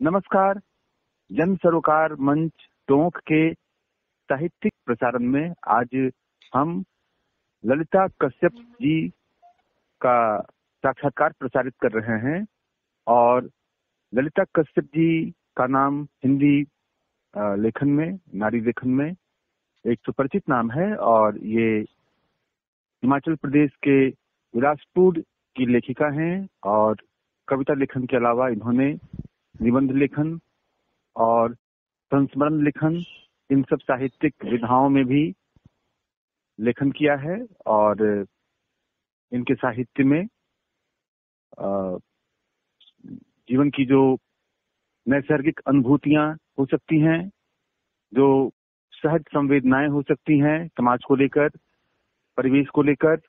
नमस्कार। जन सरोकार मंच टोंक के साहित्यिक प्रसारण में आज हम ललिता कश्यप जी का साक्षात्कार प्रसारित कर रहे हैं और ललिता कश्यप जी का नाम हिंदी लेखन में, नारी लेखन में एक सुपरिचित नाम है और ये हिमाचल प्रदेश के बिलासपुर की लेखिका हैं और कविता लेखन के अलावा इन्होंने निबंध लेखन और संस्मरण लेखन, इन सब साहित्यिक विधाओं में भी लेखन किया है और इनके साहित्य में जीवन की जो नैसर्गिक अनुभूतियाँ हो सकती हैं, जो सहज संवेदनाएँ हो सकती हैं समाज को लेकर, परिवेश को लेकर,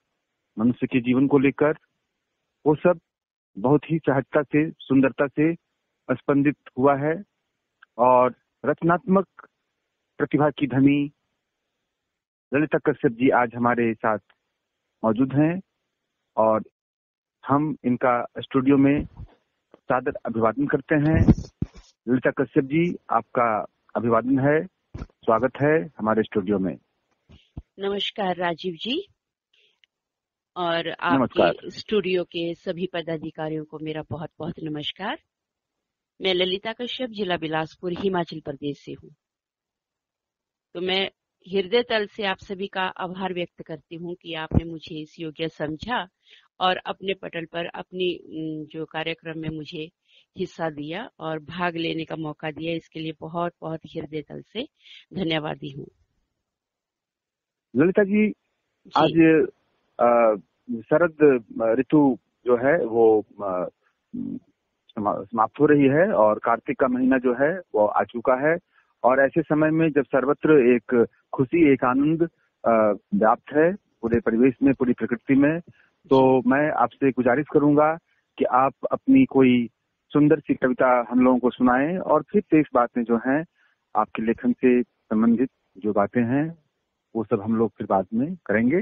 मनुष्य के जीवन को लेकर, वो सब बहुत ही सहजता से, सुंदरता से स्पंदित हुआ है और रचनात्मक प्रतिभा की धनी ललिता कश्यप जी आज हमारे साथ मौजूद हैं और हम इनका स्टूडियो में सादर अभिवादन करते हैं। ललिता कश्यप जी आपका अभिवादन है स्वागत है हमारे स्टूडियो में। नमस्कार राजीव जी और आपके स्टूडियो के सभी पदाधिकारियों को मेरा बहुत बहुत नमस्कार। मैं ललिता कश्यप जिला बिलासपुर हिमाचल प्रदेश से हूँ। तो मैं हृदय तल से आप सभी का आभार व्यक्त करती हूँ कि आपने मुझे इस योग्य समझा और अपने पटल पर अपनी जो कार्यक्रम में मुझे हिस्सा दिया और भाग लेने का मौका दिया। इसके लिए बहुत बहुत हृदय तल से धन्यवादी हूँ। ललिता जी, जी। आज शरद ऋतु जो है वो समाप्त हो रही है और कार्तिक का महीना जो है वो आ चुका है। और ऐसे समय में जब सर्वत्र एक खुशी, एक आनंद व्याप्त है पूरे परिवेश में, पूरी प्रकृति में तो मैं आपसे गुजारिश करूँगा कि आप अपनी कोई सुंदर सी कविता हम लोगों को सुनाएँ और फिर इस बातें जो हैं, आपके लेखन से संबंधित जो बातें हैं, वो सब हम लोग फिर बाद में करेंगे।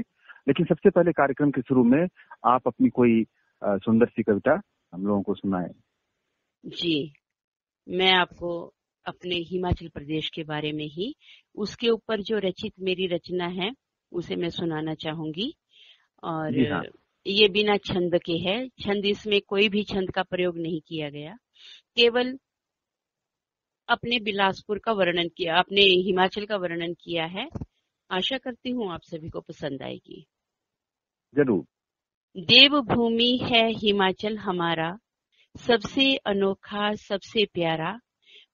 लेकिन सबसे पहले कार्यक्रम के शुरू में आप अपनी कोई सुंदर सी कविता हम लोगों को सुनाएँ। जी मैं आपको अपने हिमाचल प्रदेश के बारे में ही उसके ऊपर जो रचित मेरी रचना है उसे मैं सुनाना चाहूँगी। और हाँ। ये बिना छंद के है। छंद इसमें कोई भी छंद का प्रयोग नहीं किया गया। केवल अपने बिलासपुर का वर्णन किया अपने हिमाचल का वर्णन किया है। आशा करती हूँ आप सभी को पसंद आएगी। ज़रूर। देवभूमि है हिमाचल हमारा। सबसे अनोखा सबसे प्यारा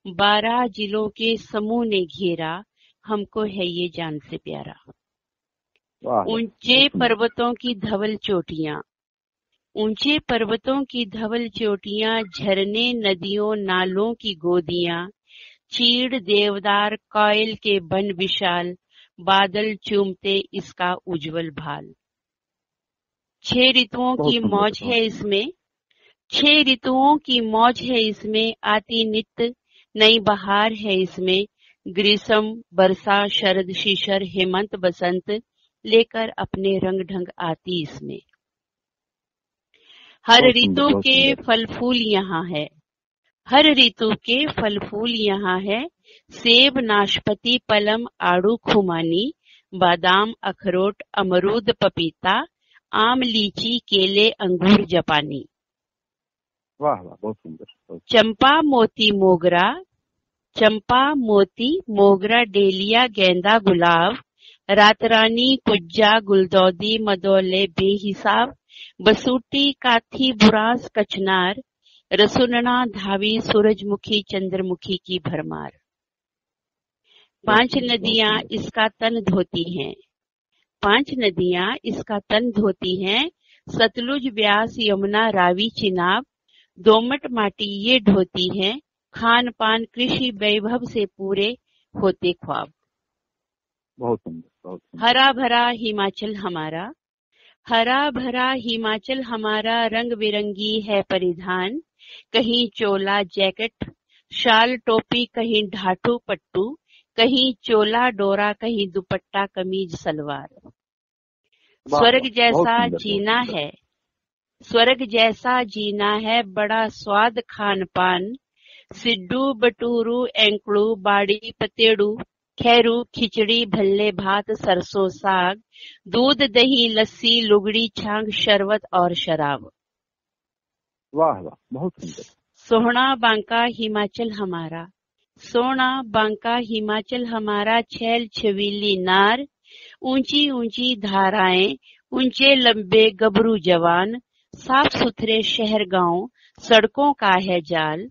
बारह जिलों के समूह ने घेरा हमको है ये जान से प्यारा। ऊँचे पर्वतों की धवल चोटियाँ ऊँचे पर्वतों की धवल चोटियाँ झरने नदियों नालों की गोदियाँ चीड़ देवदार कोयल के बन विशाल बादल चूमते इसका उज्जवल भाल। छह ऋतुओं की मौज है इसमें छह ऋतुओं की मौज है इसमें आती नित्य नई बहार है इसमें। ग्रीष्म बरसा शरद शिशर हेमंत बसंत लेकर अपने रंग ढंग आती इसमें। हर ऋतु के फल फूल यहाँ है। हर ऋतु के फल फूल यहाँ है। सेब नाशपति पलम आड़ू खुमानी बादाम अखरोट अमरूद पपीता आम लीची केले अंगूर जापानी। वाह वाह बहुत सुंदर चंपा मोती मोगरा चंपा मोती मोगरा डेलिया गेंदा गुलाब रातरानी कुज्जा गुलदौदी मदौले बेहिसाब बसूटी काथी बुरास कचनार रसुनना धावी सूरजमुखी चंद्रमुखी की भरमार। पाँच नदियाँ इसका तन धोती हैं। पाँच नदियाँ इसका तन धोती हैं। सतलुज व्यास यमुना रावी चिनाब दोमट माटी ये ढोती है खान पान कृषि वैभव से पूरे होते ख्वाब। बहुत सुंदर हरा भरा हिमाचल हमारा हरा भरा हिमाचल हमारा रंग बिरंगी है परिधान। कहीं चोला जैकेट शाल टोपी कहीं ढाटू पट्टू कहीं चोला डोरा कहीं दुपट्टा कमीज सलवार। स्वर्ग जैसा जीना है स्वर्ग जैसा जीना है बड़ा स्वाद खान पान सिड्डू बटूरू एंकड़ू बाड़ी पतेड़ू खैरू खिचड़ी भल्ले भात सरसों साग दूध दही लस्सी लुगड़ी छांग शरबत और शराब। वाह वाह बहुत सुंदर। सोहना बांका हिमाचल हमारा। सोना बांका हिमाचल हमारा छैल छवीली नार ऊँची ऊँची धाराएँ ऊँचे लंबे गबरू जवान साफ़ सुथरे शहर गाँव सड़कों का है जाल।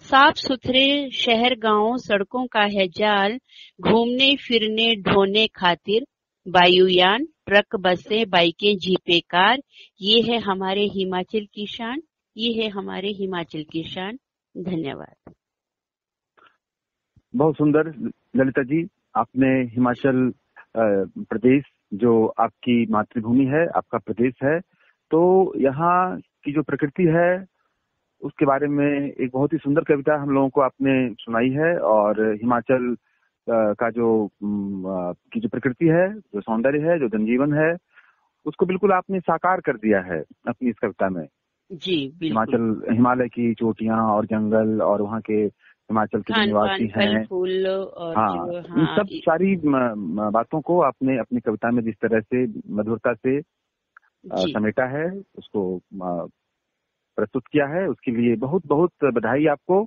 साफ़ सुथरे शहर गाँव सड़कों का है जाल। घूमने, फिरने, ढोने खातिर वायुयान, ट्रक, बसें, बाइकें, जीपे, कार, ये है हमारे हिमाचल की शान, ये है हमारे हिमाचल की शान। धन्यवाद। बहुत सुंदर। ललिता जी, आपने हिमाचल प्रदेश, जो आपकी मातृभूमि है, आपका प्रदेश है तो यहाँ की जो प्रकृति है उसके बारे में एक बहुत ही सुंदर कविता हम लोगों को आपने सुनाई है और हिमाचल का जो की जो प्रकृति है जो सौंदर्य है जो जनजीवन है उसको बिल्कुल आपने साकार कर दिया है अपनी इस कविता में। जी हिमाचल हिमालय की चोटियाँ और जंगल और वहाँ के हिमाचल के निवासी हैं। फूल और हाँ, हाँ इन सब सारी बातों को आपने अपनी कविता में जिस तरह से मधुरता से समेटा है उसको प्रस्तुत किया है उसके लिए बहुत बहुत बधाई आपको।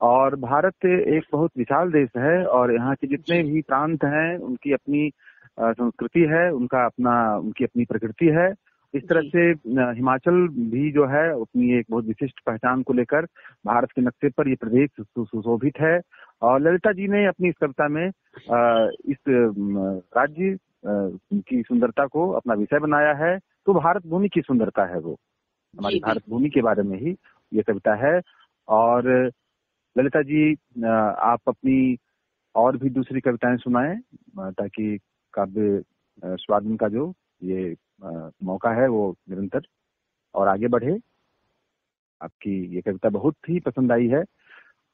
और भारत एक बहुत विशाल देश है और यहाँ के जितने भी प्रांत हैं उनकी अपनी संस्कृति है उनका अपना उनकी अपनी प्रकृति है। इस तरह से हिमाचल भी जो है अपनी एक बहुत विशिष्ट पहचान को लेकर भारत के नक्शे पर ये प्रदेश सुशोभित है। और ललिता जी ने अपनी इस कविता में इस राज्य की सुंदरता को अपना विषय बनाया है। तो भारत भूमि की सुंदरता है वो। हमारी भारत भूमि के बारे में ही ये कविता है। और ललिता जी आप अपनी और भी दूसरी कविताएँ सुनाए ताकि काव्य स्वाधीन का जो ये मौका है वो निरंतर और आगे बढ़े। आपकी ये कविता बहुत ही पसंद आई है।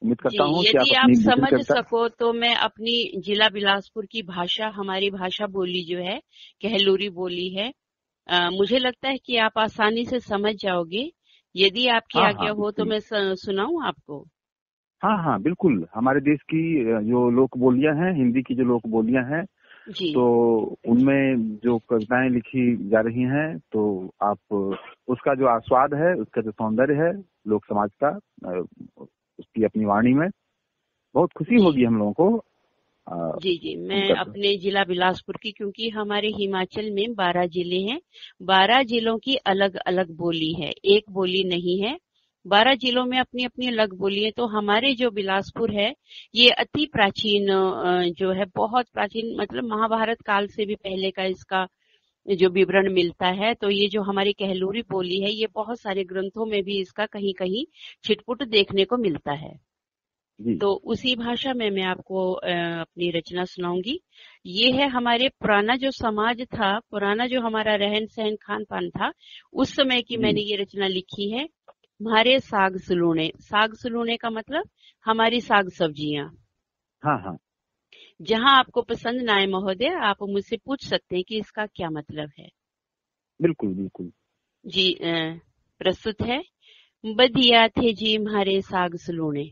उम्मीद करता हूँ कि आप, आप समझ सको तो मैं अपनी जिला बिलासपुर की भाषा हमारी भाषा बोली जो है कहलूरी बोली है। आ, मुझे लगता है कि आप आसानी से समझ जाओगे। यदि आपकी हाँ, आज्ञा हाँ, हो तो मैं सुनाऊं आपको? हाँ हाँ बिल्कुल। हमारे देश की जो लोक बोलियाँ हैं हिंदी की जो लोक बोलियाँ हैं तो उनमें जो कविताएँ लिखी जा रही हैं तो आप उसका जो आस्वाद है उसका जो सौंदर्य है लोक समाज का उसकी अपनी वाणी में बहुत खुशी होगी हम लोगों को। जी जी। मैं अपने जिला बिलासपुर की क्योंकि हमारे हिमाचल में बारह ज़िले हैं। बारह जिलों की अलग अलग बोली है। एक बोली नहीं है। बारह जिलों में अपनी अपनी अलग बोली है। तो हमारे जो बिलासपुर है ये अति प्राचीन जो है बहुत प्राचीन मतलब महाभारत काल से भी पहले का इसका जो विवरण मिलता है तो ये जो हमारी कहलूरी बोली है ये बहुत सारे ग्रंथों में भी इसका कहीं कहीं छिटपुट देखने को मिलता है। तो उसी भाषा में मैं आपको अपनी रचना सुनाऊँगी। ये है हमारे पुराना जो समाज था पुराना जो हमारा रहन सहन खान पान था उस समय की मैंने ये रचना लिखी है हमारे साग सलूने। साग सलूने का मतलब हमारी साग सब्ज़ियाँ। हाँ हाँ। जहाँ आपको पसंद ना आए महोदय आप मुझसे पूछ सकते हैं कि इसका क्या मतलब है। बिल्कुल बिल्कुल। जी प्रस्तुत है। बदिया थे जी हमारे साग सलूने।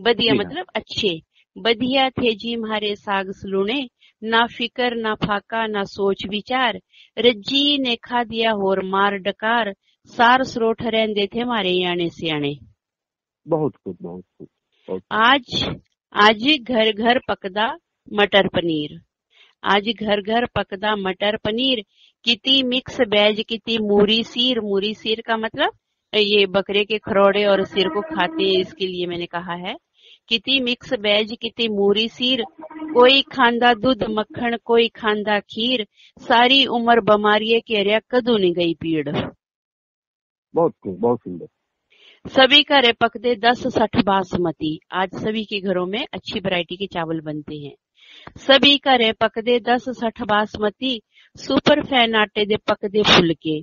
बदिया। मतलब अच्छे। बदिया थे जी मारे साग सलूने। ना फिकर ना फाका ना सोच विचार। रज्जी ने खा दिया होर मार डकार। सार सरोठ रहते थे हमारे याने सियाने बहुत कुछ बहुत कुछ आज आज घर घर पकदा मटर पनीर। आज घर घर पकदा मटर पनीर। किती मिक्स बैज किती मूरी सीर। मूरी सीर का मतलब ये बकरे के खरोड़े और सिर को खाते हैं इसके लिए मैंने कहा है। किती मिक्स बैज किती मूरी सीर कोई खांदा दूध मक्खन कोई खांदा खीर सारी उम्र बमारिये के रिया कदू नहीं गई पीड़। बहुत बहुत सुंदर। सभी का रेपक दे दस सठ बासमती। आज सभी के घरों में अच्छी वैरायटी के चावल बनते हैं। सभी का रेपक दे दस सठ बासमती सुपर फ़ैन आटे दे पक दे फुल के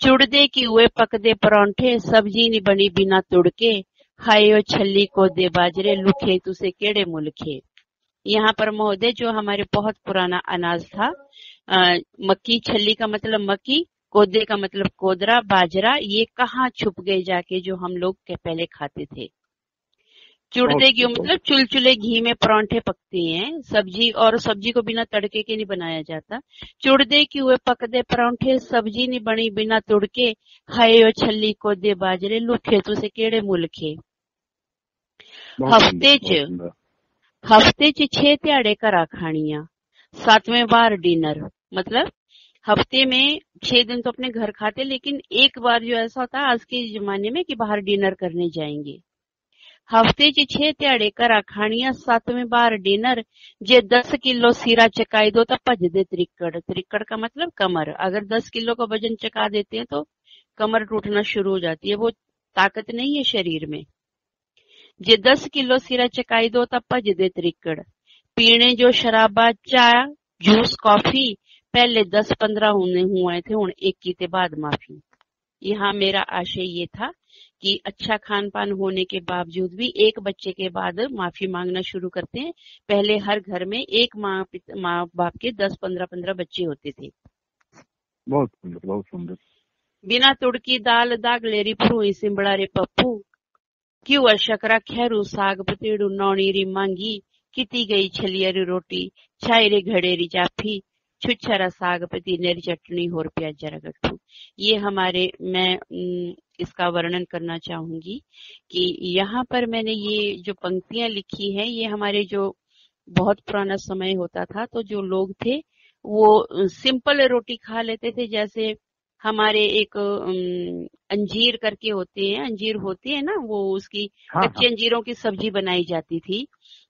चुड़दे की हुए पक दे परौंठे सब्ज़ी नहीं बनी बिना तुड़के खाए छली को दे बाजरे लुखे तुसे केड़े मुलखे यहाँ पर महोदय जो हमारे बहुत पुराना अनाज था आ, मक्की छली का मतलब मक्की कोदे का मतलब कोदरा बाजरा ये कहाँ छुप गए जाके जो हम लोग के पहले खाते थे? चुड़दे घी मतलब चुलचुले घी में परांठे पकते हैं सब्ज़ी और सब्ज़ी को बिना तड़के के नहीं बनाया जाता। चुड़दे की हुए पकदे परांठे सब्ज़ी नहीं बनी बिना तुड़के खाए छली को दे बाजरे लुखे तुसे केड़े मुलखे हफ़्ते च हफ़्ते च छह त्याड़े करा खानिया सातवें बार डिनर। मतलब हफ़्ते में छह दिन तो अपने घर खाते लेकिन एक बार जो ऐसा होता है आज के जमाने में कि बाहर डिनर करने जाएँगे। हफ़्ते च छे ध्याड़े घरा खानियाँ सतवें बार डिनर। जे दस किलो सीरा चकाई दो तो भज दे त्रिकड़ त्रिकड़ का मतलब कमर। अगर दस किलो का वज़न चका देते हैं तो कमर टूटना शुरू हो जाती है। वो ताकत नहीं है शरीर में। जे दस किलो सिरा चकाई दो तो भजदे त्रिकड़। पीने जो शराबा चाय जूस कॉफ़ी पहले दस पंद्रह होने हुए थे हूँ एक के बाद माफ़ी। यहाँ मेरा आशय ये था कि अच्छा खान पान होने के बावजूद भी एक बच्चे के बाद माफ़ी मांगना शुरू करते हैं। पहले हर घर में एक माँ माँ बाप के दस पंद्रह पंद्रह बच्चे होते थे। बहुत सुंदर बहुत सुंदर। बिना तुड़की दाल दाग लेरी फरू सिमबड़ा रे पप्पू क्यों शकरा खैरू साग पतेड़ू नौनी री मांगी? किती गई छलियर रोटी? छाई रे घड़ेरी जाफी? छुच्छरा साग पतीने चटनी और प्याज गट्ठू। ये हमारे, मैं इसका वर्णन करना चाहूँगी कि यहाँ पर मैंने ये जो पंक्तियाँ लिखी हैं, ये हमारे जो बहुत पुराना समय होता था तो जो लोग थे, वो, सिंपल रोटी खा लेते थे, जैसे हमारे एक अंजीर करके होते हैं अंजीर होते हैं ना वो उसकी हाँ, कच्चे हाँ। अंजीरों की सब्ज़ी बनाई जाती थी।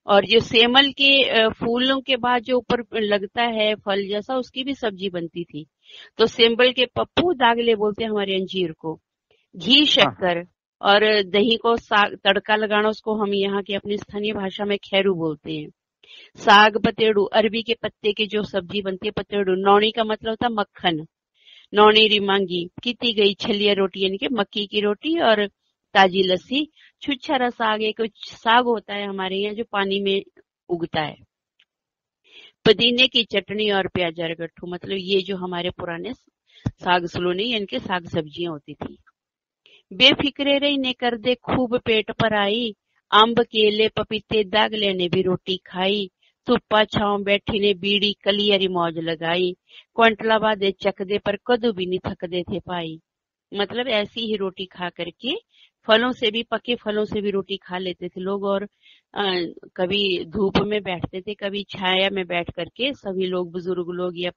और जो सेमल के फूलों के बाद जो ऊपर लगता है फल जैसा उसकी भी सब्ज़ी बनती थी। तो सेम्बल के पप्पू दागले बोलते हैं हमारे अंजीर को। घी शक्कर हाँ। और दही को साग तड़का लगाना उसको हम यहाँ की अपनी स्थानीय भाषा में खैरू बोलते हैं। साग पतेड़ू अरबी के पत्ते की जो सब्ज़ी बनती है पतेड़ू नौनी का मतलब होता है मक्खन। नौनी रिमांगी की गई छलिया रोटी, यानी कि मक्की की रोटी और ताजी लस्सी। छुच्छरा साग एक साग होता है हमारे यहाँ जो पानी में उगता है। पुदीने की चटनी और प्याजा गट्ठू मतलब ये जो हमारे पुराने साग सलोनी, यानी कि साग सब्ज़ियाँ होती थी। बेफिक्रे रही ने कर दे, खूब पेट पर आई। अम्ब केले पपीते दाग लेने भी रोटी खाई। धुप्पा छाव बैठी ने बीड़ी कलियरी मौज लगाई क्वंटला बादे चकदे पर कदू भी नहीं थकदे थे पाई मतलब ऐसी ही रोटी खा करके फलों से भी पके फलों से भी रोटी खा लेते थे लोग और आ, कभी धूप में बैठते थे कभी छाया में बैठ करके सभी लोग बुज़ुर्ग लोग या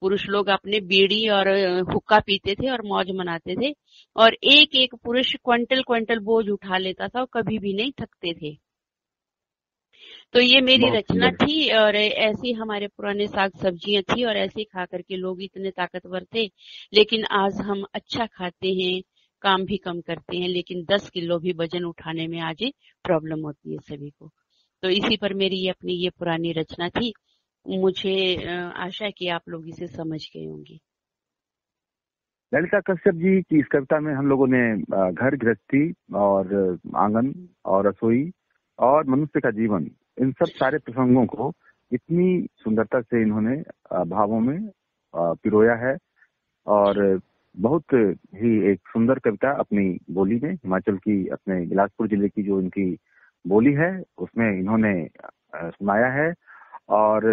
पुरुष लोग अपने बीड़ी और हुक्का पीते थे और मौज मनाते थे और एक एक पुरुष क्विंटल क्विंटल बोझ उठा लेता था और कभी भी नहीं थकते थे तो ये मेरी रचना थी और ऐसी हमारे पुराने साग सब्ज़ियाँ थी और ऐसे खा करके लोग इतने ताकतवर थे। लेकिन आज हम अच्छा खाते हैं काम भी कम करते हैं लेकिन 10 किलो भी वज़न उठाने में आज प्रॉब्लम होती है सभी को। तो इसी पर मेरी ये अपनी ये पुरानी रचना थी। मुझे आशा है कि आप लोग इसे समझ गए होंगे। ललिता कश्यप जी की इस कविता में हम लोगों ने घर गृहस्थी और आँगन और रसोई और मनुष्य का जीवन इन सब सारे प्रसंगों को इतनी सुंदरता से इन्होंने भावों में पिरोया है और बहुत ही एक सुंदर कविता अपनी बोली में हिमाचल की अपने बिलासपुर ज़िले की जो इनकी बोली है उसमें इन्होंने सुनाया है और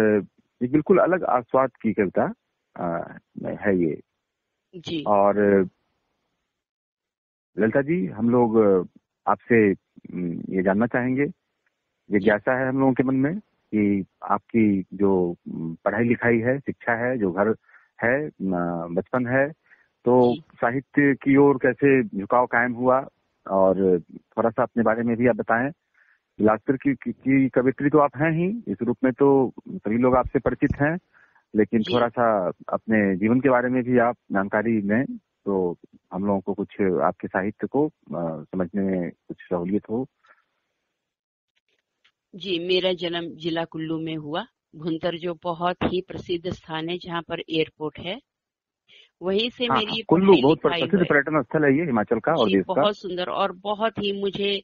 ये बिल्कुल अलग आस्वाद की कविता है ये। जी। और ललिता जी हम लोग आपसे ये जानना चाहेंगे जिज्ञासा है हम लोगों के मन में कि आपकी जो पढ़ाई लिखाई है शिक्षा है जो घर है बचपन है तो साहित्य की ओर कैसे झुकाव कायम हुआ और थोड़ा सा अपने बारे में भी आप बताएँ। बिलासपुर की, की, की कवित्री तो आप हैं ही इस रूप में तो सभी लोग आपसे परिचित हैं लेकिन थोड़ा सा अपने जीवन के बारे में भी आप जानकारी लें तो हम लोगों को कुछ आपके साहित्य को समझने में कुछ सहूलियत हो। जी मेरा जन्म जिला कुल्लू में हुआ। भुंतर जो बहुत ही प्रसिद्ध स्थान है जहाँ पर एयरपोर्ट है। वहीं से हाँ, मेरी कुल्लू बहुत प्रसिद्ध पर्यटन स्थल है ये हिमाचल का और देश का। बहुत सुंदर और बहुत ही मुझे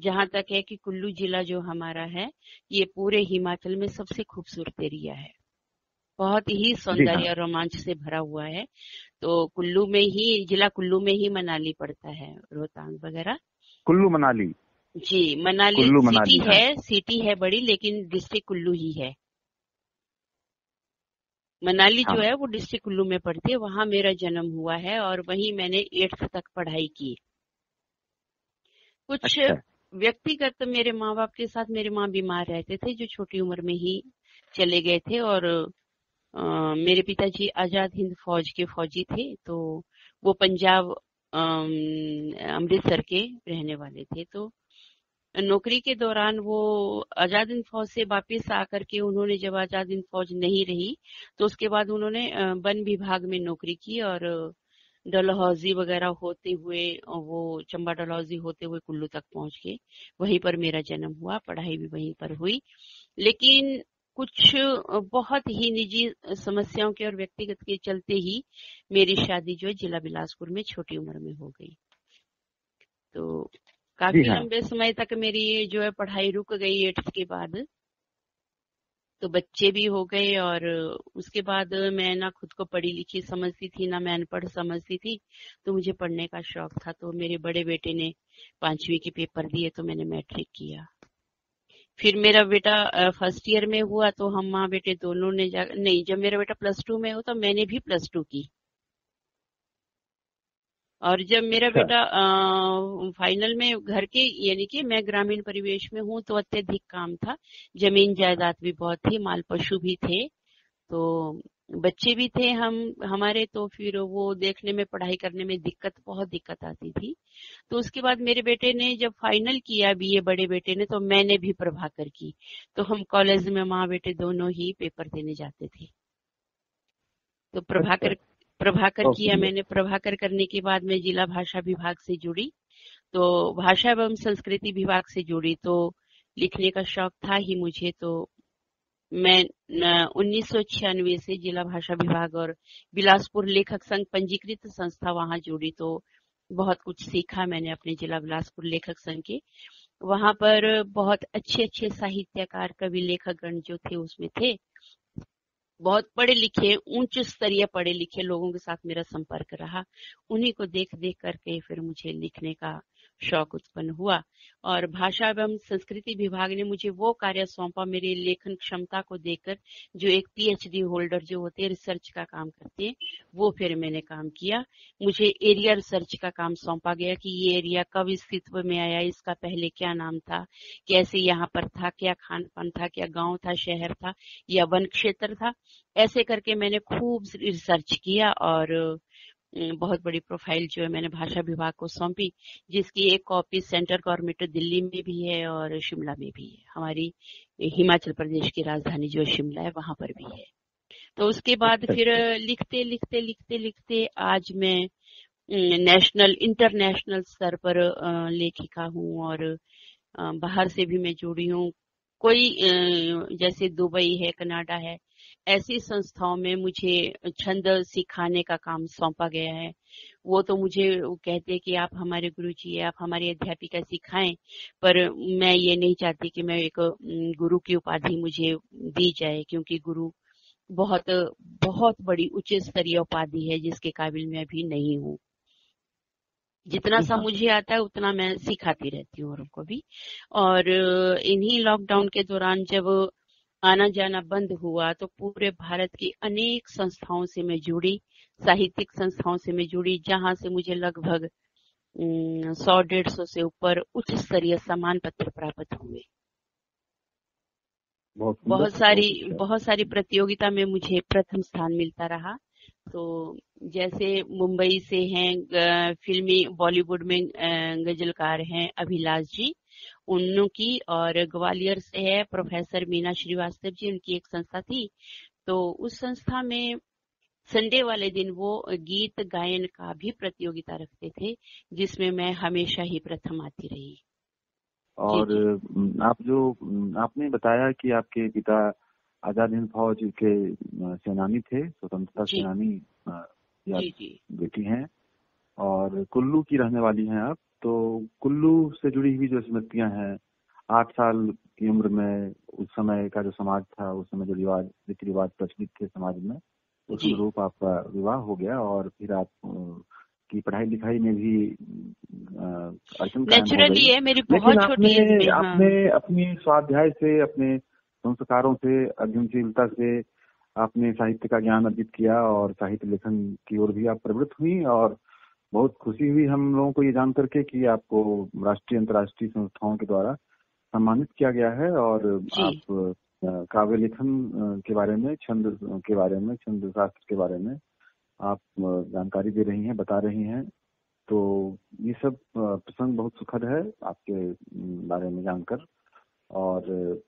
जहाँ तक है कि कुल्लू जिला जो हमारा है ये पूरे हिमाचल में सबसे खूबसूरत एरिया है। बहुत ही हाँ। सौंदर्य और रोमांच से भरा हुआ है। तो कुल्लू में ही जिला कुल्लू में ही मनाली पड़ता है रोहतांग वगैरह। कुल्लू मनाली। जी मनाली कुल्लू मनाली हाँ। है सिटी है बड़ी लेकिन डिस्ट्रिक्ट कुल्लू ही है। मनाली हाँ। जो हाँ। वो डिस्ट्रिक्ट कुल्लू में पड़ती है वहाँ मेरा जन्म हुआ है और वहीं मैंने एट्थ तक पढ़ाई की। कुछ अच्छा। व्यक्तिगत मेरे माँ बाप के साथ मेरे माँ बीमार रहते थे जो छोटी उम्र में ही चले गए थे और अ, मेरे पिताजी आज़ाद हिंद फौज के फौजी थे तो वो पंजाब अमृतसर के रहने वाले थे तो नौकरी के दौरान वो आज़ाद हिंद फौज से वापस आकर के उन्होंने जब आज़ाद हिंद फौज नहीं रही तो उसके बाद उन्होंने वन विभाग में नौकरी की और डलहौजी वगैरह होते हुए, वो चंबा डलहौजी होते हुए कुल्लू तक पहुँच गए। वहीं पर मेरा जन्म हुआ, पढ़ाई भी वहीं पर हुई। लेकिन कुछ बहुत ही निजी समस्याओं के और व्यक्तिगत के चलते ही मेरी शादी जो है जिला बिलासपुर में छोटी उम्र में हो गई। तो काफ़ी हाँ। लंबे समय तक मेरी जो है पढ़ाई रुक गई एट्थ के बाद। तो बच्चे भी हो गए और उसके बाद मैं ना खुद को पढ़ी लिखी समझती थी ना मैं अनपढ़ समझती थी तो मुझे पढ़ने का शौक था। तो मेरे बड़े बेटे ने पांचवी के पेपर दिए तो मैंने मैट्रिक किया। फिर मेरा बेटा फ़र्स्ट ईयर में हुआ तो हम माँ बेटे दोनों ने जा नहीं जब मेरा बेटा प्लस टू में हुआ तो मैंने भी प्लस टू की। और जब मेरा अच्छा। बेटा फाइनल में घर के यानी कि मैं ग्रामीण परिवेश में हूँ तो अत्यधिक काम था। ज़मीन जायदाद भी बहुत थी माल पशु भी थे तो बच्चे भी थे हम हमारे तो फिर वो देखने में पढ़ाई करने में दिक्कत बहुत दिक्कत आती थी। तो उसके बाद मेरे बेटे ने जब फाइनल किया बीए बड़े बेटे ने तो मैंने भी प्रभाकर की। तो हम कॉलेज में माँ बेटे दोनों ही पेपर देने जाते थे। तो अच्छा। प्रभाकर प्रभाकर बहुत किया मैंने। प्रभाकर करने के बाद मैं जिला भाषा विभाग से जुड़ी। तो भाषा एवं संस्कृति विभाग से जुड़ी तो लिखने का शौक था ही मुझे तो मैं उन्नीस सौ छियानवे से जिला भाषा विभाग और बिलासपुर लेखक संघ पंजीकृत संस्था वहाँ जुड़ी तो बहुत कुछ सीखा मैंने अपने जिला बिलासपुर लेखक संघ के। वहाँ पर बहुत अच्छे अच्छे साहित्यकार कवि लेखकगण जो थे उसमें थे। बहुत पढ़े लिखे उच्च स्तरीय पढ़े लिखे लोगों के साथ मेरा संपर्क रहा। उन्हीं को देख देख करके फिर मुझे लिखने का शौक उत्पन्न हुआ और भाषा एवं संस्कृति विभाग ने मुझे वो कार्य सौंपा मेरी लेखन क्षमता को देखकर, जो एक पीएचडी होल्डर जो होते हैं रिसर्च का काम करते हैं, वो फिर मैंने काम किया। मुझे एरिया रिसर्च का काम सौंपा गया कि ये एरिया कब अस्तित्व में आया, इसका पहले क्या नाम था, कैसे यहाँ पर था, क्या खान पान था, क्या गाँव था, शहर था, या वन क्षेत्र था। ऐसे करके मैंने खूब रिसर्च किया और बहुत बड़ी प्रोफ़ाइल जो है मैंने भाषा विभाग को सौंपी जिसकी एक कॉपी सेंट्रल गवर्नमेंट दिल्ली में भी है और शिमला में भी है। हमारी हिमाचल प्रदेश की राजधानी जो शिमला है वहाँ पर भी है। तो उसके बाद अच्छा फिर अच्छा। लिखते लिखते लिखते लिखते आज मैं नेशनल इंटरनेशनल स्तर पर लेखिका हूँ और बाहर से भी मैं जुड़ी हूँ। कोई जैसे दुबई है कनाडा है ऐसी संस्थाओं में मुझे छंद सिखाने का काम सौंपा गया है। वो तो मुझे वो कहते हैं कि आप हमारे गुरु जी आप हमारी अध्यापिका सिखाएँ पर मैं ये नहीं चाहती कि मैं एक गुरु की उपाधि मुझे दी जाए क्योंकि गुरु बहुत बहुत बड़ी उच्च स्तरीय उपाधि है जिसके काबिल मैं अभी नहीं हूँ। जितना सा हाँ। मुझे आता है उतना मैं सिखाती रहती हूँ औरों को भी और इन्हीं लॉकडाउन के दौरान जब आना जाना बंद हुआ तो पूरे भारत की अनेक संस्थाओं से मैं जुड़ी साहित्यिक संस्थाओं से मैं जुड़ी जहाँ से मुझे लगभग सौ डेढ़ सौ से ऊपर उच्च स्तरीय सम्मान पत्र प्राप्त हुए। बहुत बहुत सारी बहुत सारी प्रतियोगिता में मुझे प्रथम स्थान मिलता रहा। तो जैसे मुंबई से हैं फिल्मी बॉलीवुड में गजलकार हैं अभिलाष जी। उनकी और ग्वालियर से है प्रोफेसर मीना श्रीवास्तव जी उनकी एक संस्था थी। तो उस संस्था में संडे वाले दिन वो गीत गायन का भी प्रतियोगिता रखते थे जिसमें मैं हमेशा ही प्रथम आती रही। और आप जो आपने बताया कि आपके पिता आज़ाद हिंद फौज के सेनानी थे स्वतंत्रता सेनानी की आप जी जी। बेटी हैं और कुल्लू की रहने वाली हैं आप। तो कुल्लू से जुड़ी हुई जो स्मृतियाँ हैं आठ साल की उम्र में उस समय का जो समाज था उस समय जो रिवाज रीति रिवाज प्रचलित थे समाज में उस अनुरूप आपका विवाह हो गया और फिर आप आपकी पढ़ाई लिखाई में भी अड़चन नेचुरली है मेरी बहुत छोटी आपने, हाँ। आपने अपनी स्वाध्याय से अपने संस्कारों से अध्ययनशीलता से आपने साहित्य का ज्ञान अर्जित किया और साहित्य लेखन की ओर भी आप प्रवृत्त हुई और बहुत खुशी हुई हम लोगों को ये जान करके कि आपको राष्ट्रीय अंतर्राष्ट्रीय संस्थाओं के द्वारा सम्मानित किया गया है और आप काव्य लेखन के बारे में छंद के बारे में छंद शास्त्र के बारे में आप जानकारी दे रही हैं बता रही हैं। तो ये सब प्रसंग बहुत सुखद है आपके बारे में जानकर। और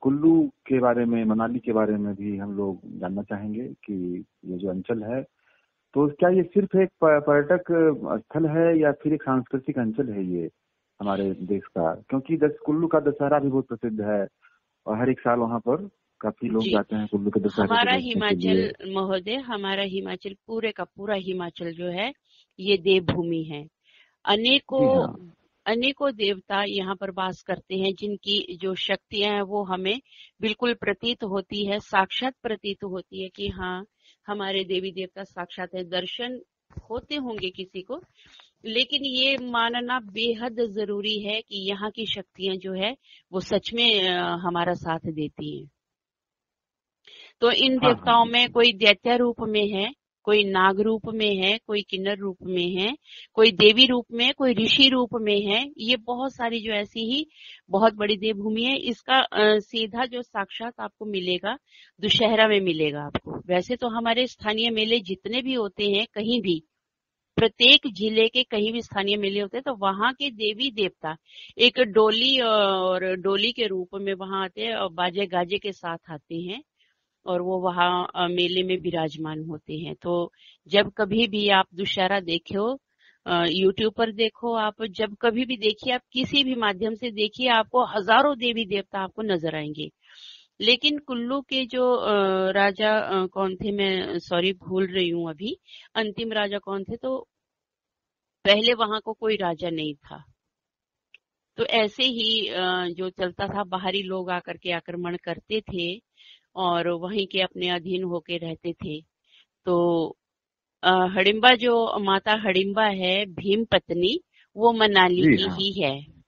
कुल्लू के बारे में मनाली के बारे में भी हम लोग जानना चाहेंगे कि ये जो अंचल है तो क्या ये सिर्फ़ एक पर्यटक स्थल है या फिर एक सांस्कृतिक अंचल है ये हमारे देश का? क्योंकि दस कुल्लू का दशहरा भी बहुत प्रसिद्ध है और हर एक साल वहाँ पर काफ़ी लोग जाते हैं कुल्लू के दशहरे हमारा हिमाचल महोदय हमारा हिमाचल पूरे का पूरा हिमाचल जो है ये देवभूमि है। अनेकों हाँ। अनेकों देवता यहाँ पर वास करते हैं जिनकी जो शक्तियाँ हैं वो हमें बिल्कुल प्रतीत होती है साक्षात प्रतीत होती है कि हाँ हमारे देवी देवता साक्षात है दर्शन होते होंगे किसी को लेकिन ये मानना बेहद ज़रूरी है कि यहाँ की शक्तियाँ जो है वो सच में हमारा साथ देती हैं। तो इन हाँ, हाँ, देवताओं में कोई दैत्य रूप में है कोई नाग रूप में है, कोई किन्नर रूप में है, कोई देवी रूप में, कोई ऋषि रूप में है, ये बहुत सारी जो ऐसी ही बहुत बड़ी देवभूमि है। इसका सीधा जो साक्षात आपको मिलेगा, दुशहरा में मिलेगा आपको। वैसे तो हमारे स्थानीय मेले जितने भी होते हैं, कहीं भी, प्रत्येक ज़िले के कहीं भी स्थानीय मेले होते हैं तो वहाँ के देवी देवता एक डोली और डोली के रूप में वहाँ आते हैं और बाजे गाजे के साथ आते हैं। और वो वहाँ मेले में विराजमान होते हैं। तो जब कभी भी आप दुशहरा देखो यूट्यूब पर देखो आप, जब कभी भी देखिए, आप किसी भी माध्यम से देखिए, आपको हज़ारों देवी देवता आपको नज़र आएँगे। लेकिन कुल्लू के जो राजा कौन थे, मैं, सॉरी, भूल रही हूँ अभी, अंतिम राजा कौन थे तो पहले वहाँ को कोई राजा नहीं था। तो ऐसे ही जो चलता था, बाहरी लोग आकर के आक्रमण करते थे और वहीं के अपने अधीन होके रहते थे तो हडिम्बा जो माता हडिम्बा है भीम पत्नी वो मनाली की हाँ। ही है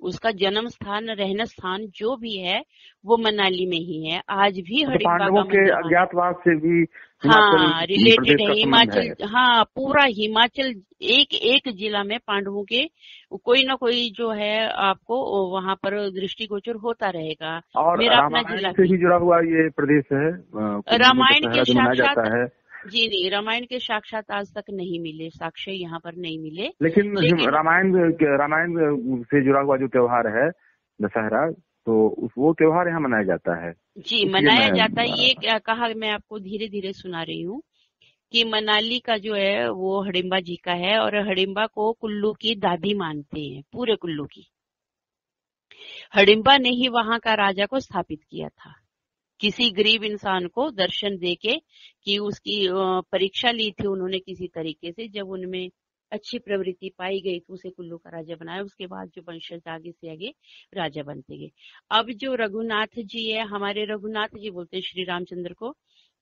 उसका जन्म स्थान रहना स्थान जो भी है वो मनाली में ही है। आज भी तो हडिम्बा का अज्ञातवास से भी हाँ रिलेटेड है हिमाचल हाँ। पूरा हिमाचल एक एक जिला में पांडवों के कोई ना कोई जो है आपको वहाँ पर दृष्टिगोचर होता रहेगा। और मेरा अपना जिला से भी जुड़ा हुआ ये प्रदेश है रामायण के साक्षात है। जी नहीं रामायण के साक्षात आज तक नहीं मिले साक्ष्य यहाँ पर नहीं मिले। लेकिन, लेकिन रामायण रामायण से जुड़ा हुआ जो त्योहार है दशहरा तो वो त्योहार यहाँ मनाया जाता है। जी मनाया जाता है। ये कहा मैं आपको धीरे धीरे सुना रही हूँ कि मनाली का जो है वो हडिम्बा जी का है और हडिम्बा को कुल्लू की दादी मानते हैं पूरे कुल्लू की। हडिम्बा ने ही वहाँ का राजा को स्थापित किया था। किसी गरीब इंसान को दर्शन देके कि उसकी परीक्षा ली थी उन्होंने किसी तरीके से, जब उनमें अच्छी प्रवृत्ति पाई गई तो उसे कुल्लू का राजा बनाया, उसके बाद जो वंशज आगे से आगे राजा बनते गए। अब जो रघुनाथ जी है, हमारे रघुनाथ जी बोलते हैं श्री रामचंद्र को,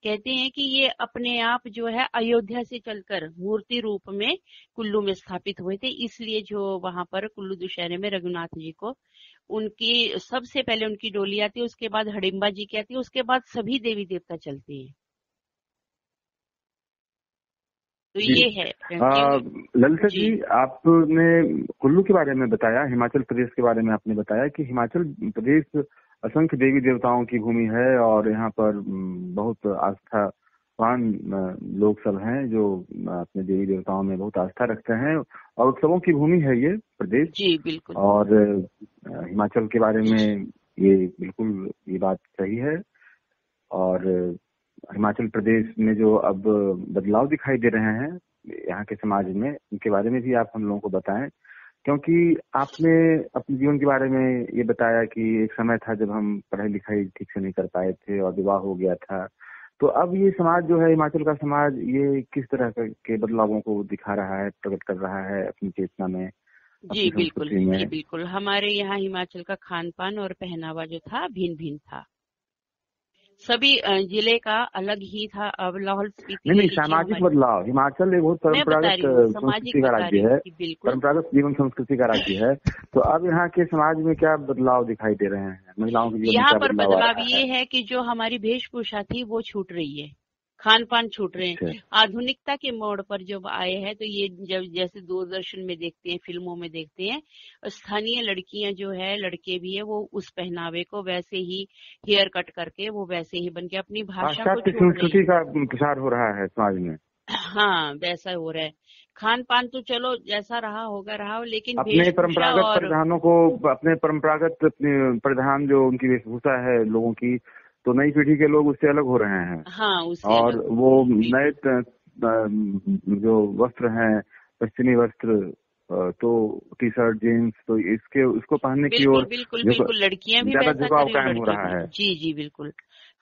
कहते हैं कि ये अपने आप जो है अयोध्या से चलकर मूर्ति रूप में कुल्लू में स्थापित हुए थे, इसलिए जो वहाँ पर कुल्लू दुशहरे में रघुनाथ जी को उनकी सबसे पहले उनकी डोली आती है उसके बाद हडिम्बा जी की आती है उसके बाद सभी देवी देवता चलते हैं। तो ये है ललिता जी, जी। आपने कुल्लू के बारे में बताया हिमाचल प्रदेश के बारे में आपने बताया कि हिमाचल प्रदेश असंख्य देवी देवताओं की भूमि है और यहाँ पर बहुत आस्था पान लोग सब हैं जो अपने देवी देवताओं में बहुत आस्था रखते हैं और उत्सवों की भूमि है ये प्रदेश। जी बिल्कुल। और हिमाचल के बारे में ये बिल्कुल ये बात सही है। और हिमाचल प्रदेश में जो अब बदलाव दिखाई दे रहे हैं यहाँ के समाज में उनके बारे में भी आप हम लोगों को बताएँ। क्योंकि आपने अपने जीवन के बारे में ये बताया कि एक समय था जब हम पढ़ाई लिखाई ठीक से नहीं कर पाए थे और विवाह हो गया था। तो अब ये समाज जो है हिमाचल का समाज ये किस तरह के बदलावों को दिखा रहा है प्रकट कर रहा है अपनी चेतना में जी बिल्कुल। जी बिल्कुल। हमारे यहाँ हिमाचल का खान पान और पहनावा जो था भिन्न भिन्न था। सभी ज़िले का अलग ही था अब लाहौल स्पीति नहीं नहीं सामाजिक बदलाव हिमाचल एक बहुत परंपरागत संस्कृति का राज्य है। परम्परागत जीवन संस्कृति का राज्य है। तो अब यहाँ के समाज में क्या बदलाव दिखाई दे रहे हैं? महिलाओं के लिए यहाँ पर बदलाव ये है कि जो हमारी वेशभूषा थी वो छूट रही है। खान पान छूट रहे हैं। अच्छा। आधुनिकता के मोड़ पर जब आए हैं तो ये जब जैसे दूरदर्शन में देखते हैं फ़िल्मों में देखते हैं स्थानीय लड़कियाँ जो है लड़के भी है वो उस पहनावे को वैसे ही हेयर कट करके वो वैसे ही बन के अपनी भाषा को संस्कृति का प्रसार हो रहा है समाज में। हाँ वैसा हो रहा है। खान पान तो चलो जैसा रहा होगा रहा हो लेकिन अपने परंपरागत और... परिधानों को अपने परंपरागत परिधान जो उनकी वेशभूषा है लोगों की तो नई पीढ़ी के लोग उससे अलग हो रहे हैं। हाँ, और वो नए जो वस्त्र हैं पश्चिमी वस्त्र तो टी शर्ट जीन्स तो इसके उसको पहनने की ओर बिल्कुल बिल्कुल लड़कियाँ भी ज़्यादा झुकाव कायम हो रहा है। जी जी बिल्कुल।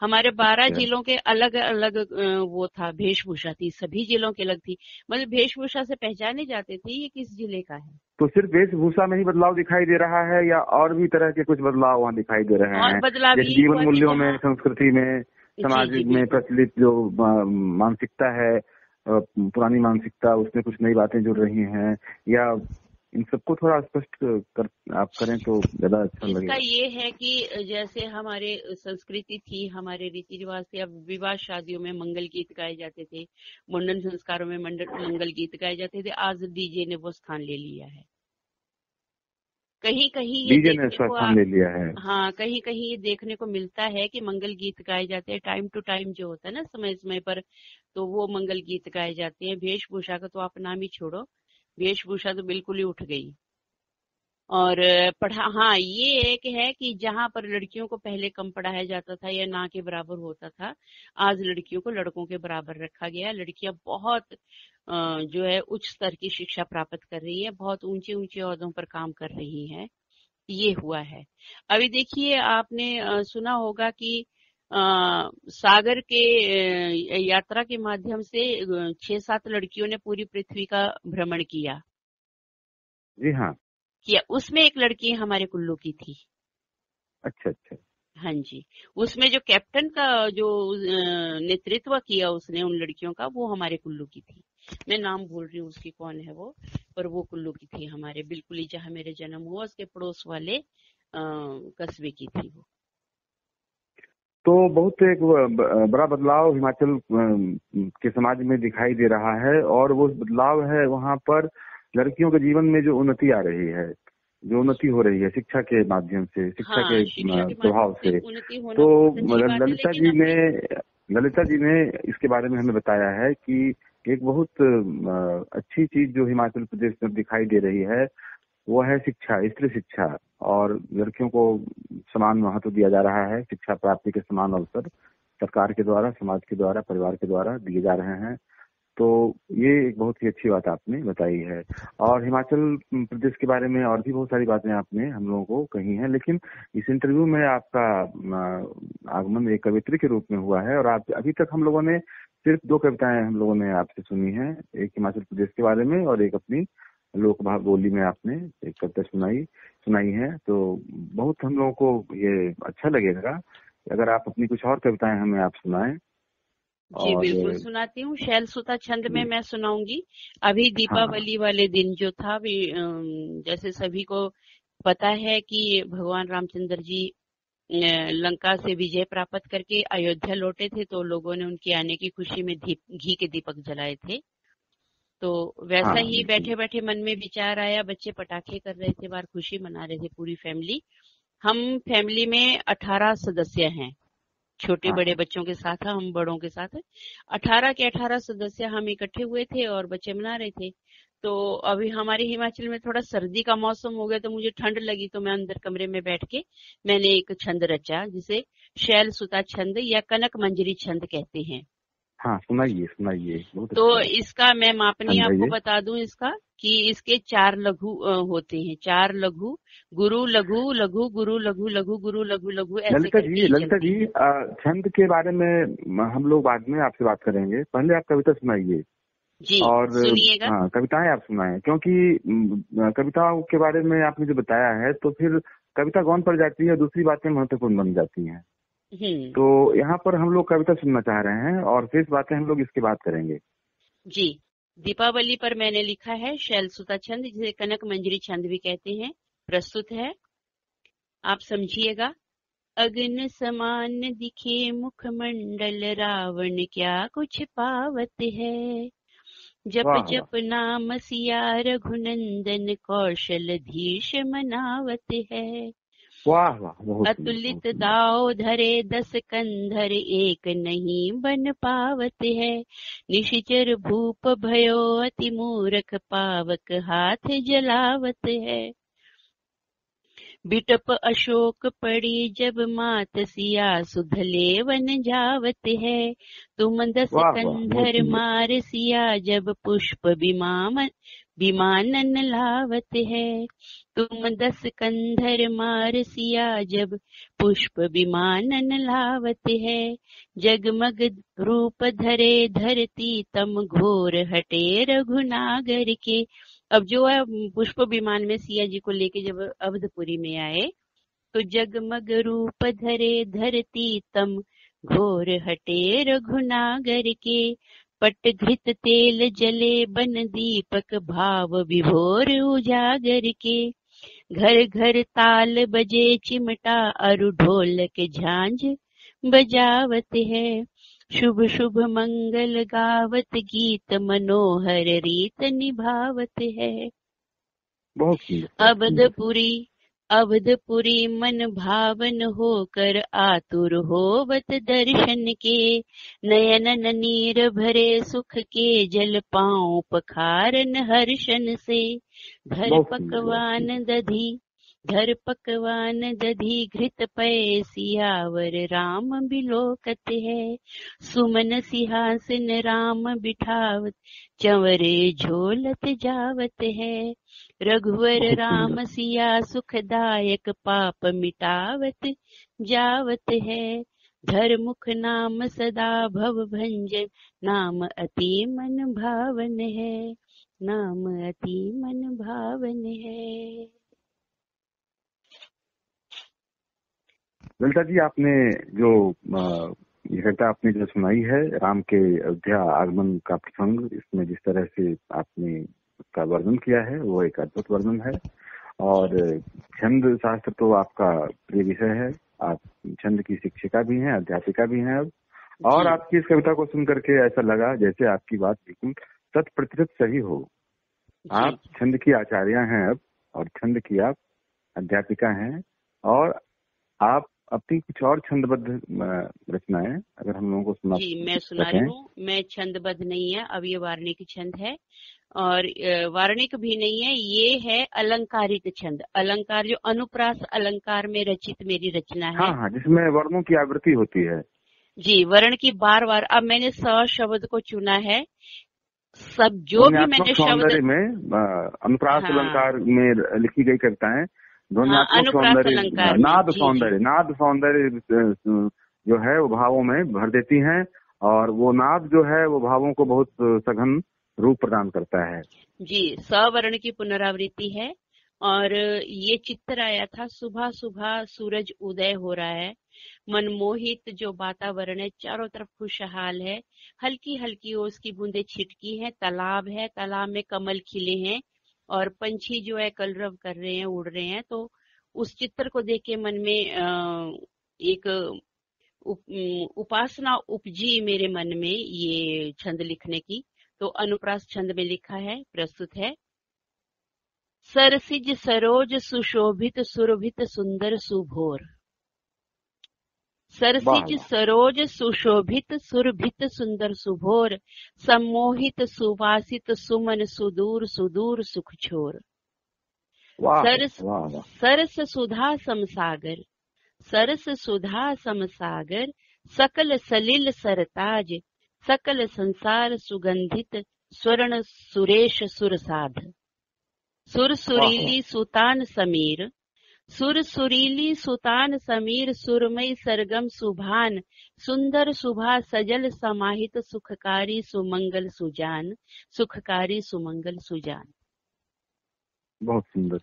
हमारे बारह जिलों के अलग अलग वो था वेशभूषा थी सभी जिलों की अलग थी। मतलब वेशभूषा से पहचाने जाते थे ये किस ज़िले का है? तो सिर्फ़ वेशभूषा में ही बदलाव दिखाई दे रहा है या और भी तरह के कुछ बदलाव वहाँ दिखाई दे रहे हैं? बदलाव जीवन मूल्यों में संस्कृति में समाज में प्रचलित जो मानसिकता है पुरानी मानसिकता उसमें कुछ नई बातें जुड़ रही हैं या इन सबको थोड़ा स्पष्ट कर आप करें तो ज़्यादा अच्छा लगेगा। इसका ये है कि जैसे हमारे संस्कृति थी हमारे रीति रिवाज थे अब विवाह शादियों में मंगल गीत गाए जाते थे मुंडन संस्कारों में मंगल गीत गाए जाते थे आज डीजे ने वो स्थान ले लिया है। कहीं कहीं ये डीजे ने स्थान ले लिया है। हाँ कहीं कहीं ये देखने को मिलता है कि मंगल गीत गाए जाते हैं टाइम टू टाइम जो होता है ना समय समय पर तो वो मंगल गीत गाए जाते हैं। वेशभूषा का तो आप नाम ही छोड़ो। वेशभूषा तो बिल्कुल ही उठ गई। और पढ़ा हाँ ये एक है कि जहाँ पर लड़कियों को पहले कम पढ़ाया जाता था या ना के बराबर होता था, आज लड़कियों को लड़कों के बराबर रखा गया लड़कियाँ बहुत जो है, उच्च स्तर की शिक्षा प्राप्त कर रही है, बहुत ऊँचे ऊँचे औहदों पर काम कर रही है। ये हुआ है। अभी देखिए, आपने सुना होगा कि सागर के यात्रा के माध्यम से छह सात लड़कियों ने पूरी पृथ्वी का भ्रमण किया। जी हाँ। किया। उसमें एक लड़की हमारे कुल्लू की थी। अच्छा अच्छा। हाँ जी। उसमें जो कैप्टन का जो नेतृत्व किया उसने उन लड़कियों का वो हमारे कुल्लू की थी। मैं नाम भूल रही हूँ उसकी कौन है वो? पर वो कुल्लू की थी हमारे बिल्कुल ही जहाँ मेरे जन्म हुआ उसके पड़ोस वाले कस्बे की थी वो। तो बहुत एक बड़ा बदलाव हिमाचल के समाज में दिखाई दे रहा है और वो बदलाव है वहाँ पर लड़कियों के जीवन में जो उन्नति आ रही है जो उन्नति हो रही है शिक्षा के माध्यम से शिक्षा हाँ, के प्रभाव से। तो ललिता जी ने ललिता जी ने इसके बारे में हमें बताया है कि एक बहुत अच्छी चीज़ जो हिमाचल प्रदेश में दिखाई दे रही है वो है शिक्षा, स्त्री शिक्षा, और लड़कियों को समान महत्व दिया जा रहा है, शिक्षा प्राप्ति के समान अवसर सरकार के द्वारा, समाज के द्वारा, परिवार के द्वारा दिए जा रहे हैं। तो ये एक बहुत ही अच्छी बात आपने बताई है। और हिमाचल प्रदेश के बारे में और भी बहुत सारी बातें आपने हम लोगों को कही हैं, लेकिन इस इंटरव्यू में आपका आगमन एक कवित्री के रूप में हुआ है, और आप अभी तक हम लोगों ने सिर्फ़ दो कविताएँ हम लोगों ने आपसे सुनी है, एक हिमाचल प्रदेश के बारे में और एक अपनी लोक बोली में आपने एक कविता सुनाई सुनाई है तो बहुत हम लोगों को ये अच्छा लगेगा अगर आप अपनी कुछ और कविताएँ हमें आप सुनाएँ जी बिल्कुल सुनाती हूँ। शैल सुता छंद में मैं सुनाऊँगी। अभी दीपावली हाँ। वाले दिन जो था भी जैसे सभी को पता है कि भगवान रामचंद्र जी लंका से विजय प्राप्त करके अयोध्या लौटे थे तो लोगों ने उनके आने की खुशी में घी के दीपक जलाए थे। तो वैसा हाँ, ही बैठे बैठे मन में विचार आया बच्चे पटाखे कर रहे थे बार खुशी मना रहे थे पूरी फैमिली। हम फैमिली में अठारह सदस्य हैं छोटे हाँ। बड़े बच्चों के साथ हम बड़ों के साथ अठारह के अठारह सदस्य हम इकट्ठे हुए थे और बच्चे मना रहे थे। तो अभी हमारे हिमाचल में थोड़ा सर्दी का मौसम हो गया तो मुझे ठंड लगी तो मैं अंदर कमरे में बैठ के मैंने एक छंद रचा जिसे शैल सुता छंद या कनक मंजरी छंद कहते हैं। हाँ सुनाइए सुनाइए तो अच्छा इसका मैं मापनी आपको बता दूँ इसका कि इसके चार लघु होते हैं। चार लघु गुरु लघु लघु गुरु लघु लघु गुरु लघु लघु ललिता जी ललिता जी छंद के बारे में हम लोग बाद में आपसे बात करेंगे। पहले आप कविता सुनाइए। जी और हाँ कविताएँ आप सुनाए क्योंकि कविताओं के बारे में आपने जो बताया है तो फिर कविता कौन पड़ जाती है दूसरी बातें महत्वपूर्ण बन जाती हैं। तो यहाँ पर हम लोग कविता सुनना चाह रहे हैं और शेष बातें हम लोग इसके बाद करेंगे। जी। दीपावली पर मैंने लिखा है शैल सुता छंद जिसे कनक मंजरी छंद भी कहते हैं प्रस्तुत है। आप समझिएगा। अग्न समान दिखे मुखमंडल रावण क्या कुछ पावत है? जप जप नाम सिया रघुनंदन कौशल धीश मनावत है। वाह वाह अतुलित दाव धरे दस कंधर एक नहीं बन पावत है। निशिचर भूप भयो अति मूरख पावक हाथ जलावत है। बिटप अशोक पड़ी जब मात सिया सुधले वन जावत है। तुम दस कंधर मार सिया जब पुष्प विमान विमानन लावत है। तुम दस कंधर मार सिया जब पुष्प विमानन लावत है। जगमग रूप धरे धरती तम घोर हटे रघुनागर के। अब जो है, पुष्प विमान में सिया जी को लेके जब अवधपुरी में आए तो जगमग रूप धरे धरती तम घोर हटे रघुनागर के। पट घृत तेल जले बन दीपक भाव विभोर उजागर के। घर घर ताल बजे चिमटा अरु ढोलक झांझ बजावत है। शुभ शुभ मंगल गावत गीत मनोहर रीत निभावत है। बहुत सुंदर। अवधपुरी मन भावन होकर आतुर होवत दर्शन के। नयन नीर भरे सुख के जल पाओ पखारन हर्षन से। बहुत पकवान दधी घर पकवान दधी घृत पय सियावर राम बिलोकत है। सुमन सिंहासन राम बिठावत चंवरे झोलत जावत है। रघुवर राम सिया सुखदायक पाप मिटावत जावत है। धर मुख नाम सदा भव भंजन नाम अति मन भावन है। नाम अति मन भावन है। ललिता जी आपने जो ये कविता आपने जो सुनाई है राम के अयोध्या आगमन का प्रसंग इसमें जिस तरह से आपने उसका वर्णन किया है वो एक अद्भुत वर्णन है। और छंद शास्त्र तो आपका प्रिय विषय है। आप छंद की शिक्षिका भी हैं अध्यापिका भी हैं अब। और आपकी इस कविता को सुन करके ऐसा लगा जैसे आपकी बात बिल्कुल शत प्रतिशत सही हो। आप छंद की आचार्य हैं अब और छंद की आप अध्यापिका हैं और आप अपनी कुछ और छंदबद्ध अ, रचनाएँ अगर हम लोगों को सुना जी मैं सुना रही हूँ। मैं छंदबद्ध नहीं है अब ये वार्णिक छंद है। और वार्णिक भी नहीं है ये है अलंकारित छंद। अलंकार जो अनुप्रास अलंकार में रचित मेरी रचना है। हाँ हाँ जिसमें वर्णों की आवृत्ति होती है। जी वर्ण की बार बार अब मैंने स शब्द को चुना है। सब जो भी मैंने शब्द में अनुप्रास हाँ। अलंकार में लिखी गई कविताएँ हाँ ध्वन्यात्मक अनुप्रास सौंदर्य नाद सौंदर्य नाद सौंदर्य जो है वो भावों में भर देती हैं और वो नाद जो है वो भावों को बहुत सघन रूप प्रदान करता है। जी सवर्ण की पुनरावृत्ति है और ये चित्र आया था सुबह सुबह सूरज उदय हो रहा है मनमोहित जो वातावरण है चारों तरफ़ खुशहाल है हल्की हल्की ओस की बूंदे छिटकी है तालाब है तालाब में कमल खिले हैं और पंछी जो है कलरव कर रहे हैं, उड़ रहे हैं। तो उस चित्र को देख के मन में एक उपासना उपजी मेरे मन में ये छंद लिखने की। तो अनुप्रास छंद में लिखा है, प्रस्तुत है। सरसिज सरोज सुशोभित सुरभित सुंदर सुभोर। सरसिज सरोज सुशोभित सुरभित सुंदर सुभोर सम्मोहित सुवासित सुमन सुदूर सुदूर सुख छोर सरस सरस सुधा समसागर सरस सुधा समसागर सकल सलिल सरताज सकल संसार सुगंधित स्वर्ण सुरेश सुरसाध। सुर सुरीली सुतान समीर सुर सुरीली सुतान समीर सुरमय सरगम सुभान सुंदर सुभा सजल समाहित सुखकारी सुमंगल सुजान सुखकारी सुमंगल सुजान। बहुत सुंदर।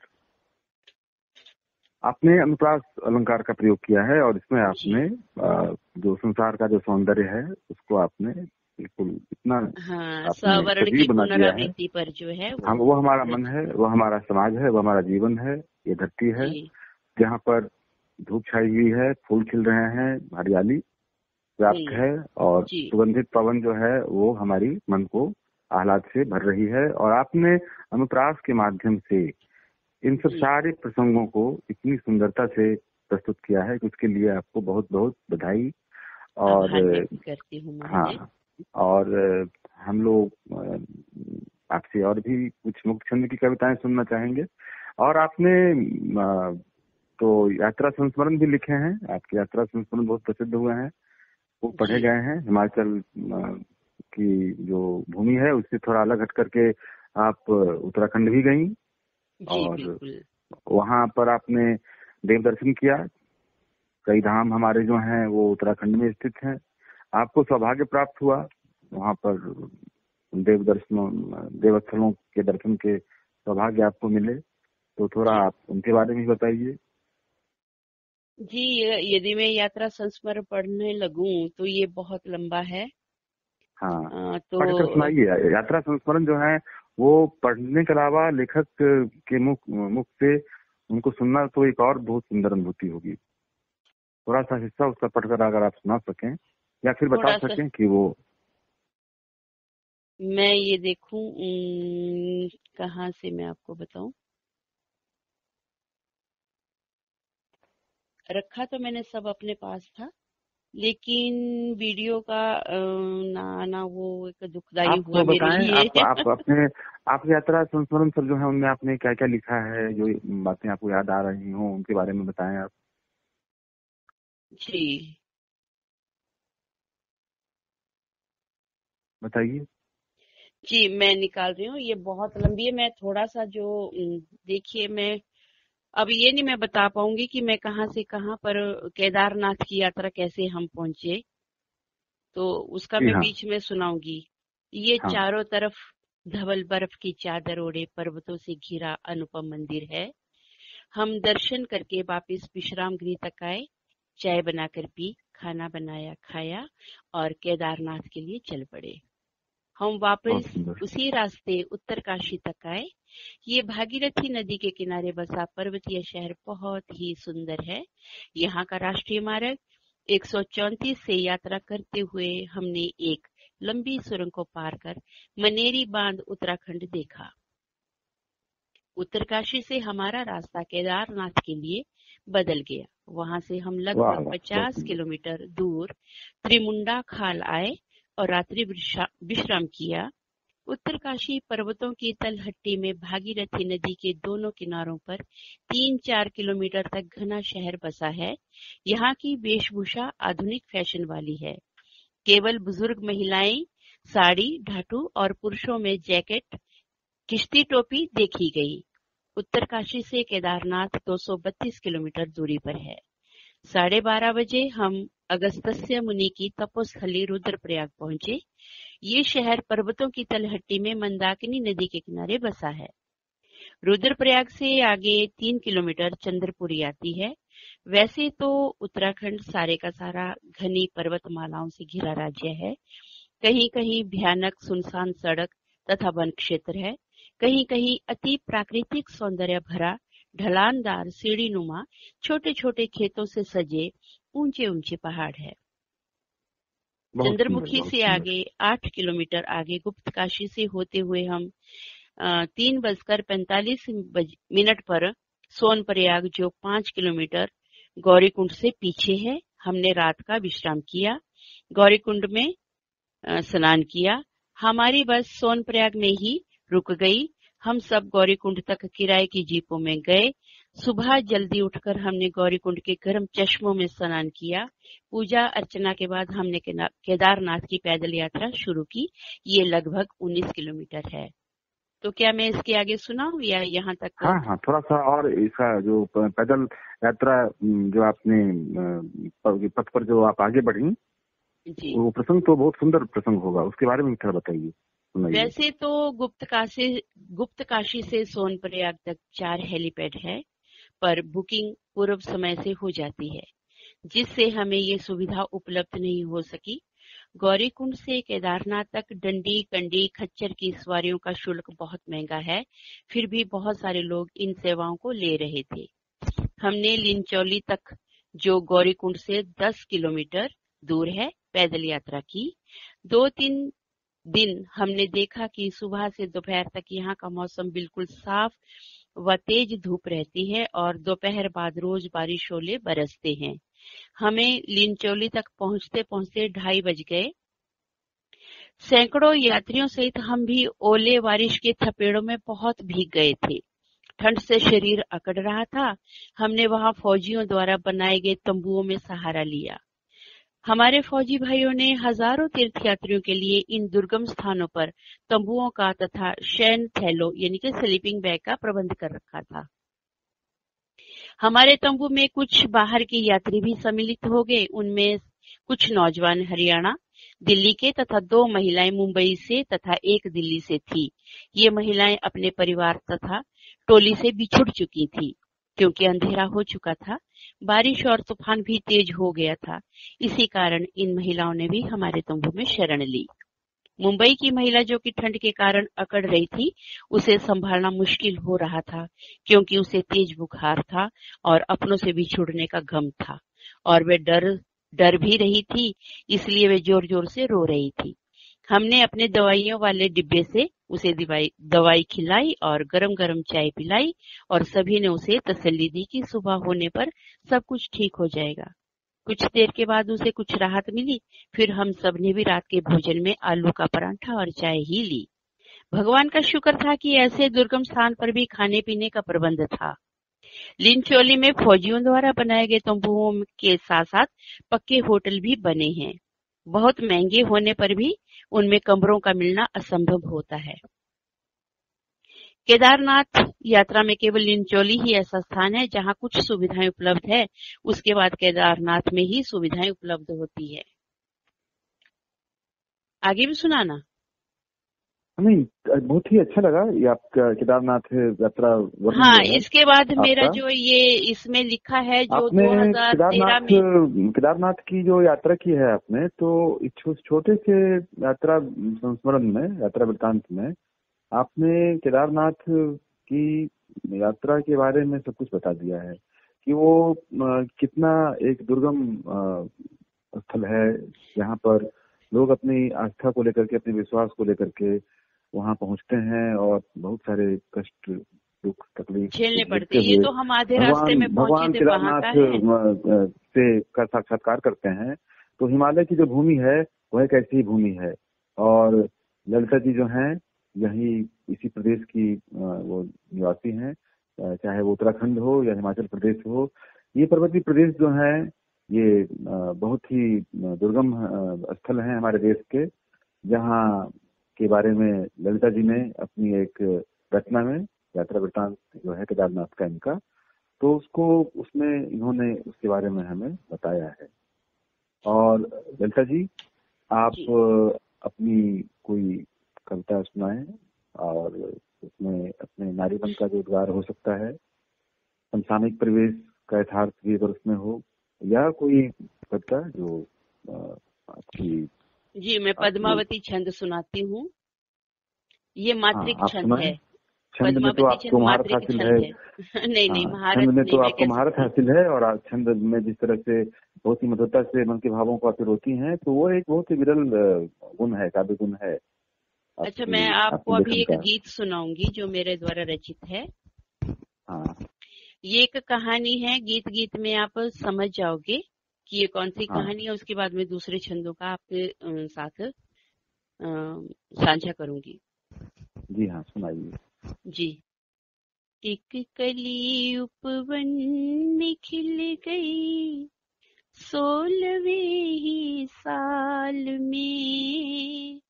आपने अनुप्रास अलंकार का प्रयोग किया है और इसमें आपने जो संसार का जो सौंदर्य है उसको आपने बिल्कुल इतना हाँ, बना दिया है। पर जो है वो, हम वो हमारा मन है वो हमारा समाज है वो हमारा जीवन है ये धरती है। जहाँ पर धूप छाई हुई है फूल खिल रहे हैं हरियाली व्याप्त है और सुगंधित पवन जो है वो हमारी मन को आह्लाद से भर रही है और आपने अनुप्रास के माध्यम से इन सब सारे प्रसंगों को इतनी सुंदरता से प्रस्तुत किया है कि उसके लिए आपको बहुत बहुत बधाई और हाँ और हम लोग आपसे और भी कुछ मुक्त छंद की कविताएँ सुनना चाहेंगे। और आपने तो यात्रा संस्मरण भी लिखे हैं। आपके यात्रा संस्मरण बहुत प्रसिद्ध हुए हैं। वो पढ़े गए हैं। हिमाचल की जो भूमि है उससे थोड़ा अलग हट करके आप उत्तराखंड भी गई और वहाँ पर आपने देव दर्शन किया। कई धाम हमारे जो हैं वो उत्तराखंड में स्थित हैं। आपको सौभाग्य प्राप्त हुआ वहाँ पर देव दर्शनों देवस्थलों के दर्शन के सौभाग्य आपको मिले। तो थोड़ा आप उनके बारे में बताइए। जी यदि मैं यात्रा संस्मरण पढ़ने लगूं तो ये बहुत लंबा है। हाँ। तो सुनाइए यात्रा संस्मरण जो है वो पढ़ने के अलावा लेखक के मुख मुख से उनको सुनना तो एक और बहुत सुंदर अनुभूति होगी। थोड़ा सा हिस्सा उसका पढ़कर अगर आप सुना सकें या फिर बता सकें कि वो मैं ये देखूँ कहाँ से मैं आपको बताऊँ? रखा तो मैंने सब अपने पास था लेकिन वीडियो का ना आना वो एक दुखदाई हुआ मेरे लिए। आप, आप अपने आप यात्रा संस्मरण सब जो है उनमें आपने क्या क्या लिखा है जो बातें आपको याद आ रही हो उनके बारे में बताएँ आप। जी। बताइए। जी मैं निकाल रही हूँ ये बहुत लंबी है मैं थोड़ा सा जो देखिए मैं अब ये नहीं मैं बता पाऊँगी कि मैं कहाँ से कहाँ पर केदारनाथ की यात्रा कैसे हम पहुँचे तो उसका मैं हाँ। बीच में सुनाऊँगी ये हाँ। चारों तरफ़ धवल बर्फ़ की चादर ओढ़े पर्वतों से घिरा अनुपम मंदिर है हम दर्शन करके वापिस विश्राम गृह तक आए चाय बनाकर पी खाना बनाया खाया और केदारनाथ के लिए चल पड़े हम वापस उसी रास्ते उत्तरकाशी तक आए। ये भागीरथी नदी के किनारे बसा पर्वतीय शहर बहुत ही सुंदर है। यहाँ का राष्ट्रीय मार्ग एक से यात्रा करते हुए हमने एक लंबी सुरंग को पार कर मनेरी बाँध उत्तराखंड देखा। उत्तरकाशी से हमारा रास्ता केदारनाथ के लिए बदल गया। वहाँ से हम लगभग 50 किलोमीटर दूर त्रिमुंडा खाल आए। और रात्रि विश्राम किया। उत्तरकाशी पर्वतों की तलहट्टी में भागीरथी नदी के दोनों किनारों पर तीन चार किलोमीटर तक घना शहर बसा है। यहाँ की वेशभूषा आधुनिक फ़ैशन वाली है। केवल बुज़ुर्ग महिलाएँ, साड़ी ढाटू और पुरुषों में जैकेट, किश्ती टोपी देखी गई। उत्तरकाशी से केदारनाथ 232 किलोमीटर दूरी पर है। साढ़े बारह बजे हम अगस्त्य मुनि की तपोस्थली रुद्रप्रयाग पहुँचे। ये शहर पर्वतों की तलहट्टी में मंदाकिनी नदी के किनारे बसा है। रुद्रप्रयाग से आगे तीन किलोमीटर चंद्रपुरी आती है। वैसे तो उत्तराखंड सारे का सारा घनी पर्वतमालाओं से घिरा राज्य है। कहीं कहीं भयानक सुनसान सड़क तथा वन क्षेत्र है। कहीं कहीं अति प्राकृतिक सौंदर्य भरा, ढलानदार सीढ़ी नुमा छोटे छोटे खेतों से सजे ऊँचे ऊँचे पहाड़ है। चंद्रमुखी से आगे आठ किलोमीटर आगे गुप्त काशी से होते हुए हम तीन बजकर पैंतालीस मिनट पर सोन प्रयाग जो पाँच किलोमीटर गौरीकुंड से पीछे है। हमने रात का विश्राम किया गौरीकुंड में स्नान किया। हमारी बस सोन प्रयाग में ही रुक गई। हम सब गौरीकुंड तक किराए की जीपों में गए। सुबह जल्दी उठकर हमने गौरीकुंड के गर्म चश्मों में स्नान किया। पूजा अर्चना के बाद हमने केदारनाथ की पैदल यात्रा शुरू की। ये लगभग 19 किलोमीटर है। तो क्या मैं इसके आगे सुनाऊं या यहाँ तक? हाँ हाँ थोड़ा सा और इसका जो पैदल यात्रा जो आपने पथ पर जो आप आगे बढ़ी जी। वो प्रसंग तो बहुत सुंदर प्रसंग होगा। उसके बारे में थोड़ा बताइए वैसे तो गुप्त काशी गुप्त काशी से सोनप्रयाग तक चार हेलीपैड है। पर बुकिंग पूर्व समय से हो जाती है, जिससे हमें ये सुविधा उपलब्ध नहीं हो सकी। गौरीकुंड से केदारनाथ तक डंडी, कंडी, खच्चर की सवारियों का शुल्क बहुत महँगा है। फिर भी बहुत सारे लोग इन सेवाओं को ले रहे थे। हमने लिंचौली तक, जो गौरीकुंड से 10 किलोमीटर दूर है, पैदल यात्रा की। दो तीन दिन हमने देखा कि सुबह से दोपहर तक यहाँ का मौसम बिल्कुल साफ़ व तेज धूप रहती है और दोपहर बाद रोज बारिश ओले बरसते हैं। हमें लिंचौली तक पहुँचते पहुँचते ढाई बज गए। सैकड़ों यात्रियों सहित हम भी ओले बारिश के थपेड़ों में बहुत भीग गए थे। ठंड से शरीर अकड़ रहा था। हमने वहाँ फौजियों द्वारा बनाए गए तंबुओं में सहारा लिया। हमारे फौजी भाइयों ने हज़ारों तीर्थयात्रियों के लिए इन दुर्गम स्थानों पर तंबुओं का तथा शयन थैलों, यानी कि स्लीपिंग बैग का प्रबंध कर रखा था। हमारे तंबू में कुछ बाहर के यात्री भी सम्मिलित हो गए। उनमें कुछ नौजवान हरियाणा, दिल्ली के तथा दो महिलाएँ मुंबई से तथा एक दिल्ली से थी। ये महिलाएँ अपने परिवार तथा टोली से बिछुड़ चुकी थी, क्योंकि अंधेरा हो चुका था। बारिश और तूफ़ान भी तेज हो गया था। इसी कारण इन महिलाओं ने भी हमारे तंबू में शरण ली। मुंबई की महिला जो कि ठंड के कारण अकड़ रही थी, उसे संभालना मुश्किल हो रहा था, क्योंकि उसे तेज बुखार था और अपनों से भी छुड़ने का गम था। और वे डर डर भी रही थी, इसलिए वे ज़ोर ज़ोर से रो रही थी। हमने अपने दवाइयों वाले डिब्बे से उसे दवाई खिलाई और गरम गरम चाय पिलाई और सभी ने उसे तसल्ली दी कि सुबह होने पर सब कुछ ठीक हो जाएगा। कुछ देर के बाद उसे कुछ राहत मिली, फिर हम सबने भी रात के भोजन में आलू का परांठा और चाय ही ली। भगवान का शुक्र था कि ऐसे दुर्गम स्थान पर भी खाने पीने का प्रबंध था। लिंचोली में फौजियों द्वारा बनाए गए तंबुओं के साथ साथ पक्के होटल भी बने हैं। बहुत महँगे होने पर भी उनमें कमरों का मिलना असंभव होता है। केदारनाथ यात्रा में केवल लिंचोली ही ऐसा स्थान है जहाँ कुछ सुविधाएँ उपलब्ध है। उसके बाद केदारनाथ में ही सुविधाएँ उपलब्ध होती है। आगे भी सुनाना। नहीं बहुत ही अच्छा लगा ये आपका केदारनाथ यात्रा हाँ इसके बाद मेरा जो ये इसमें लिखा है जो आपने 2013 में केदारनाथ की जो यात्रा की है आपने तो छोटे से यात्रा संस्मरण में यात्रा वृत्तांत में आपने केदारनाथ की यात्रा के बारे में सब कुछ बता दिया है कि वो कितना एक दुर्गम स्थल है यहाँ पर लोग अपनी आस्था को लेकर के अपने विश्वास को लेकर के वहाँ पहुँचते हैं और बहुत सारे कष्ट दुख तकलीफ़ झेलने पड़ते हैं। ये तो हम आधे रास्ते में भगवान केदारनाथ से का साक्षात्कार करते हैं। तो हिमालय की जो भूमि है वह एक ऐसी भूमि है। और ललिता जी जो हैं यही इसी प्रदेश की वो निवासी हैं। चाहे वो उत्तराखंड हो या हिमाचल प्रदेश हो। ये पर्वतीय प्रदेश जो है ये बहुत ही दुर्गम स्थल है हमारे देश के जहाँ के बारे में ललिता जी ने अपनी एक रचना में यात्रा वृत्तांत जो है केदारनाथ का इनका तो उसको उसमें इन्होंने उसके बारे में हमें बताया है। और ललिता जी आप अपनी कोई कविता सुनाए और उसमें अपने नारीपन का जो उद्गार हो सकता है समसामयिक परिवेश का यथार्थ भी अगर उसमें हो या कोई कविता जो आपकी जी मैं पद्मावती छंद सुनाती हूँ। ये मात्रिक हाँ, छंद है। छंद में तो आपको महारत हासिल है। नहीं नहीं हाँ, महारत छंद में तो आपको महारत हासिल है और छंद में जिस तरह से बहुत ही मधुरता से मन के भावों को आप होती हैं तो वो एक बहुत ही विरल गुण है काव्य गुण है। अच्छा मैं आपको अभी एक गीत सुनाऊँगी जो मेरे द्वारा रचित है। हाँ। ये एक कहानी है गीत गीत में आप समझ जाओगे। कि ये कौन सी हाँ। कहानी है उसके बाद में दूसरे छंदों का आपके साथ साझा करूँगी। जी हाँ सुनाइए। जी। एक कली उपवन में खिल गई सोलवे ही साल में।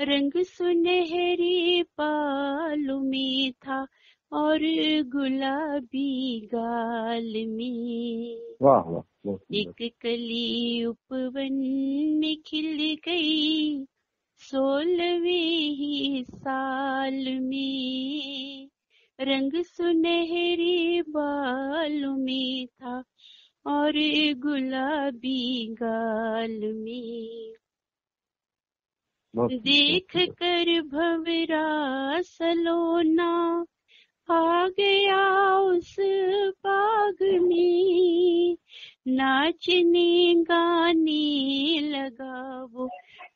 रंग सुनहरे बालों में था और गुलाबी गाल में। वाह वाह एक कली उपवन में खिल गई सोलवे ही साल में। रंग सुनहरे बाल में था और गुलाबी गाल में। देख कर भवरा सलोना आ गया उस बाग में नाचने गाने लगा वो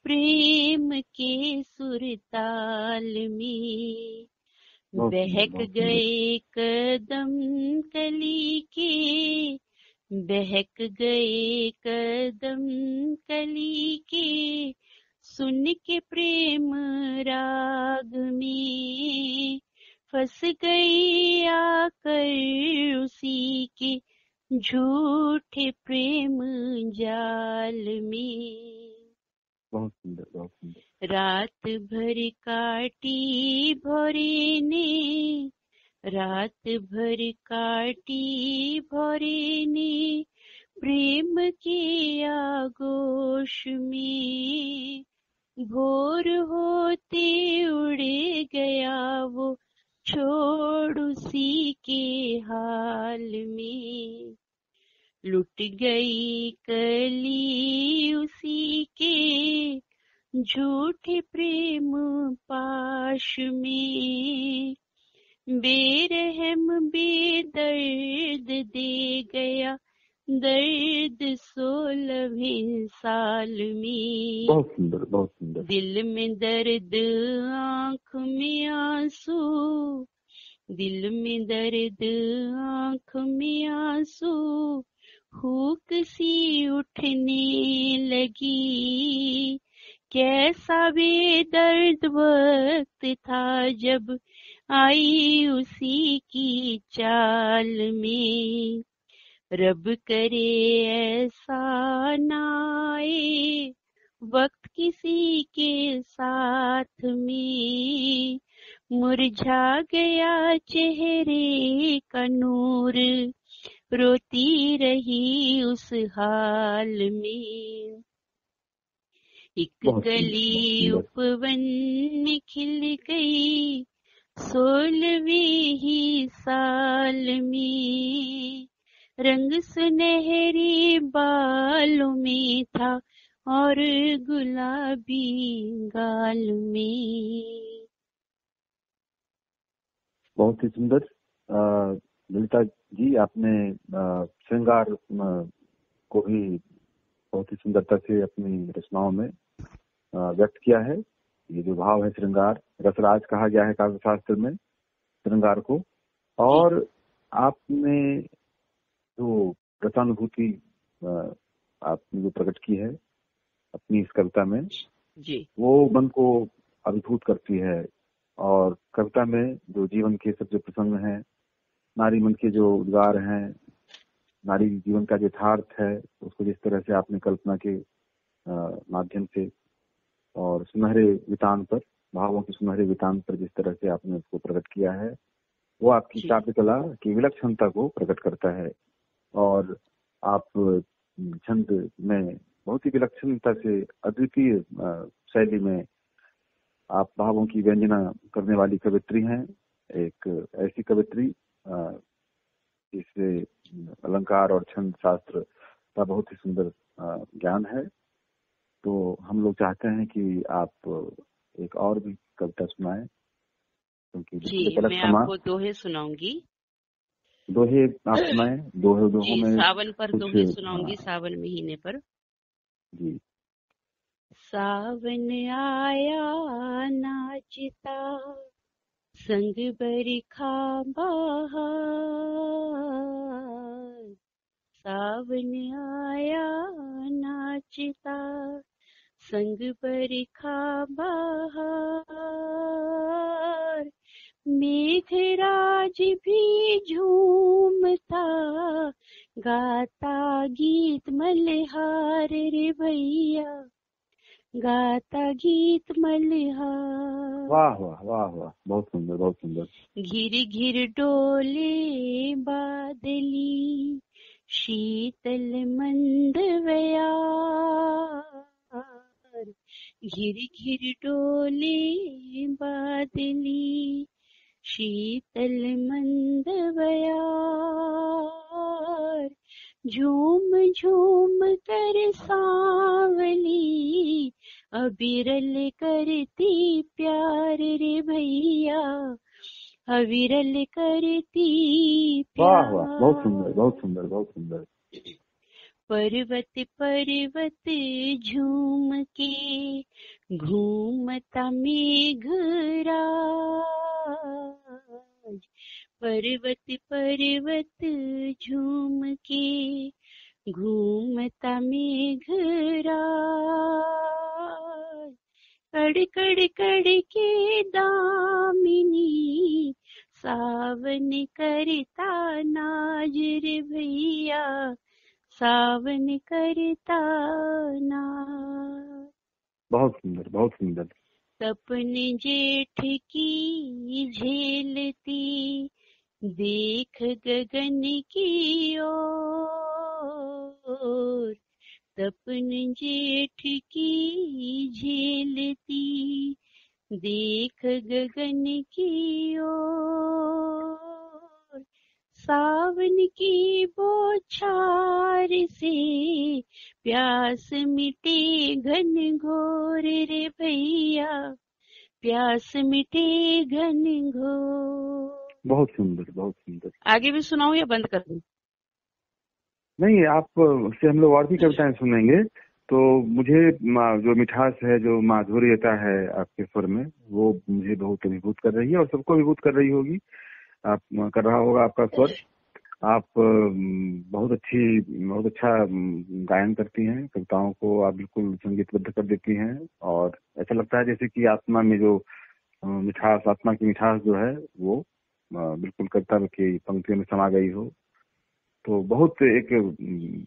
प्रेम के सुरताल में। बहक गए कदम कली के बहक गए कदम कली के सुन के प्रेम राग में। फंस गई आकर उसी के झूठे प्रेम जाल में। बहुत सुंदर बहुत सुंदर। रात भर काटी भोरे ने रात भर काटी भोरे ने प्रेम के आगोश में। भोर होते उड़े छोड़ उसी के हाल में। लुट गई कली उसी के झूठे प्रेम पाश में। बेरहम, बेदर्द दे गया दर्द सोलहवें साल में। बहुत सुंदर बहुत सुंदर। दिल में दर्द आँख में आँसू। दिल में दर्द आँख में आँसू। हुक सी उठने लगी। कैसा भी बेदर्द वक्त था जब आई उसी की चाल में। रब करे ऐसा नाए वक्त किसी के साथ में। मुरझा गया चेहरे का नूर रोती रही उस हाल में। एक बहुत उपवन में खिल गई सोलहवें ही साल में। रंग सुनहरे बालों में था और गुलाबी गाल में। बहुत ही सुंदर। ललिता जी आपने श्रृंगार को भी बहुत ही सुंदरता से अपनी रचनाओं में व्यक्त किया है। ये जो भाव है श्रृंगार रसराज कहा गया है काव्य शास्त्र में श्रृंगार को। और आपने जो रसानुभूति अ, आपने जो प्रकट की है अपनी इस कविता में जी वो मन को अभिभूत करती है और कविता में जो जीवन के सब जो प्रसंग हैं नारी मन के जो उद्गार हैं नारी जीवन का जो यथार्थ है उसको जिस तरह से आपने कल्पना के माध्यम से और सुनहरे वितान पर भावों के सुनहरे वितान पर जिस तरह से आपने उसको प्रकट किया है वो आपकी। काव्य कला की विलक्षणता को प्रकट करता है और आप छंद में बहुत ही विलक्षणता से अद्वितीय शैली में आप भावों की व्यंजना करने वाली कवित्री हैं। एक ऐसी कवित्री जिससे अलंकार और छंद शास्त्र का बहुत ही सुंदर ज्ञान है। तो हम लोग चाहते हैं कि आप एक और भी कविता सुनाएँ क्योंकि जी मैं आपको दोहे सुनाऊँगी। दोहे आप सुनाएँ दोहे दोहों में सावन पर दोहे सुनाऊँगी हाँ, सावन महीने पर। जी। सावन आया नाचता संग बरखा बहार। सावन आया नाचता संग बरखा बहार। मेघराज भी झूमता गाता गीत मल्हार रे भैया गाता गीत मल्हार। वाह वाह वाह वाह बहुत सुंदर बहुत सुंदर। घिर घिर डोले बादली शीतल मंद व्यार घिर घिर डोले बादली शीतल मंद बयार झूम झूम कर सांवली अबिरल करती प्यार रे भैया अविरल करती वाह वाह बहुत प्यार। सुंदर बहुत सुंदर बहुत सुंदर। पर्वत पर्वत झूम के घूमता मेघराज। पर्वत पर्वत झूम के घूमता मेघराज। कड़ कड़ कड़ के दामिनी सावन करता नाज रे भैया सावन करता ना बहुत सुंदर बहुत सुंदर। सपन जेठ की झेलती देख गगन की ओर। सपन जेठ की झेलती देख गगन की ओर। सावन की बौछार से प्यास मिटे घन घोर रे भैया प्यास मिटे घन घोर। बहुत सुंदर बहुत सुंदर। आगे भी सुनाऊं या बंद कर दूँ? नहीं आप से हम लोग और भी कविताएँ सुनेंगे। तो मुझे जो मिठास है जो माधुर्यता है आपके स्वर में वो मुझे बहुत अभिभूत कर रही है और सबको अभिभूत कर रही होगी। आप कर रहा होगा आपका स्वर। आप बहुत अच्छी, बहुत अच्छा गायन करती हैं, कविताओं को आप बिल्कुल संगीतबद्ध कर देती हैं और ऐसा लगता है जैसे कि आत्मा में जो मिठास, आत्मा की मिठास जो है वो बिल्कुल कविता की पंक्तियों में समा गई हो। तो बहुत एक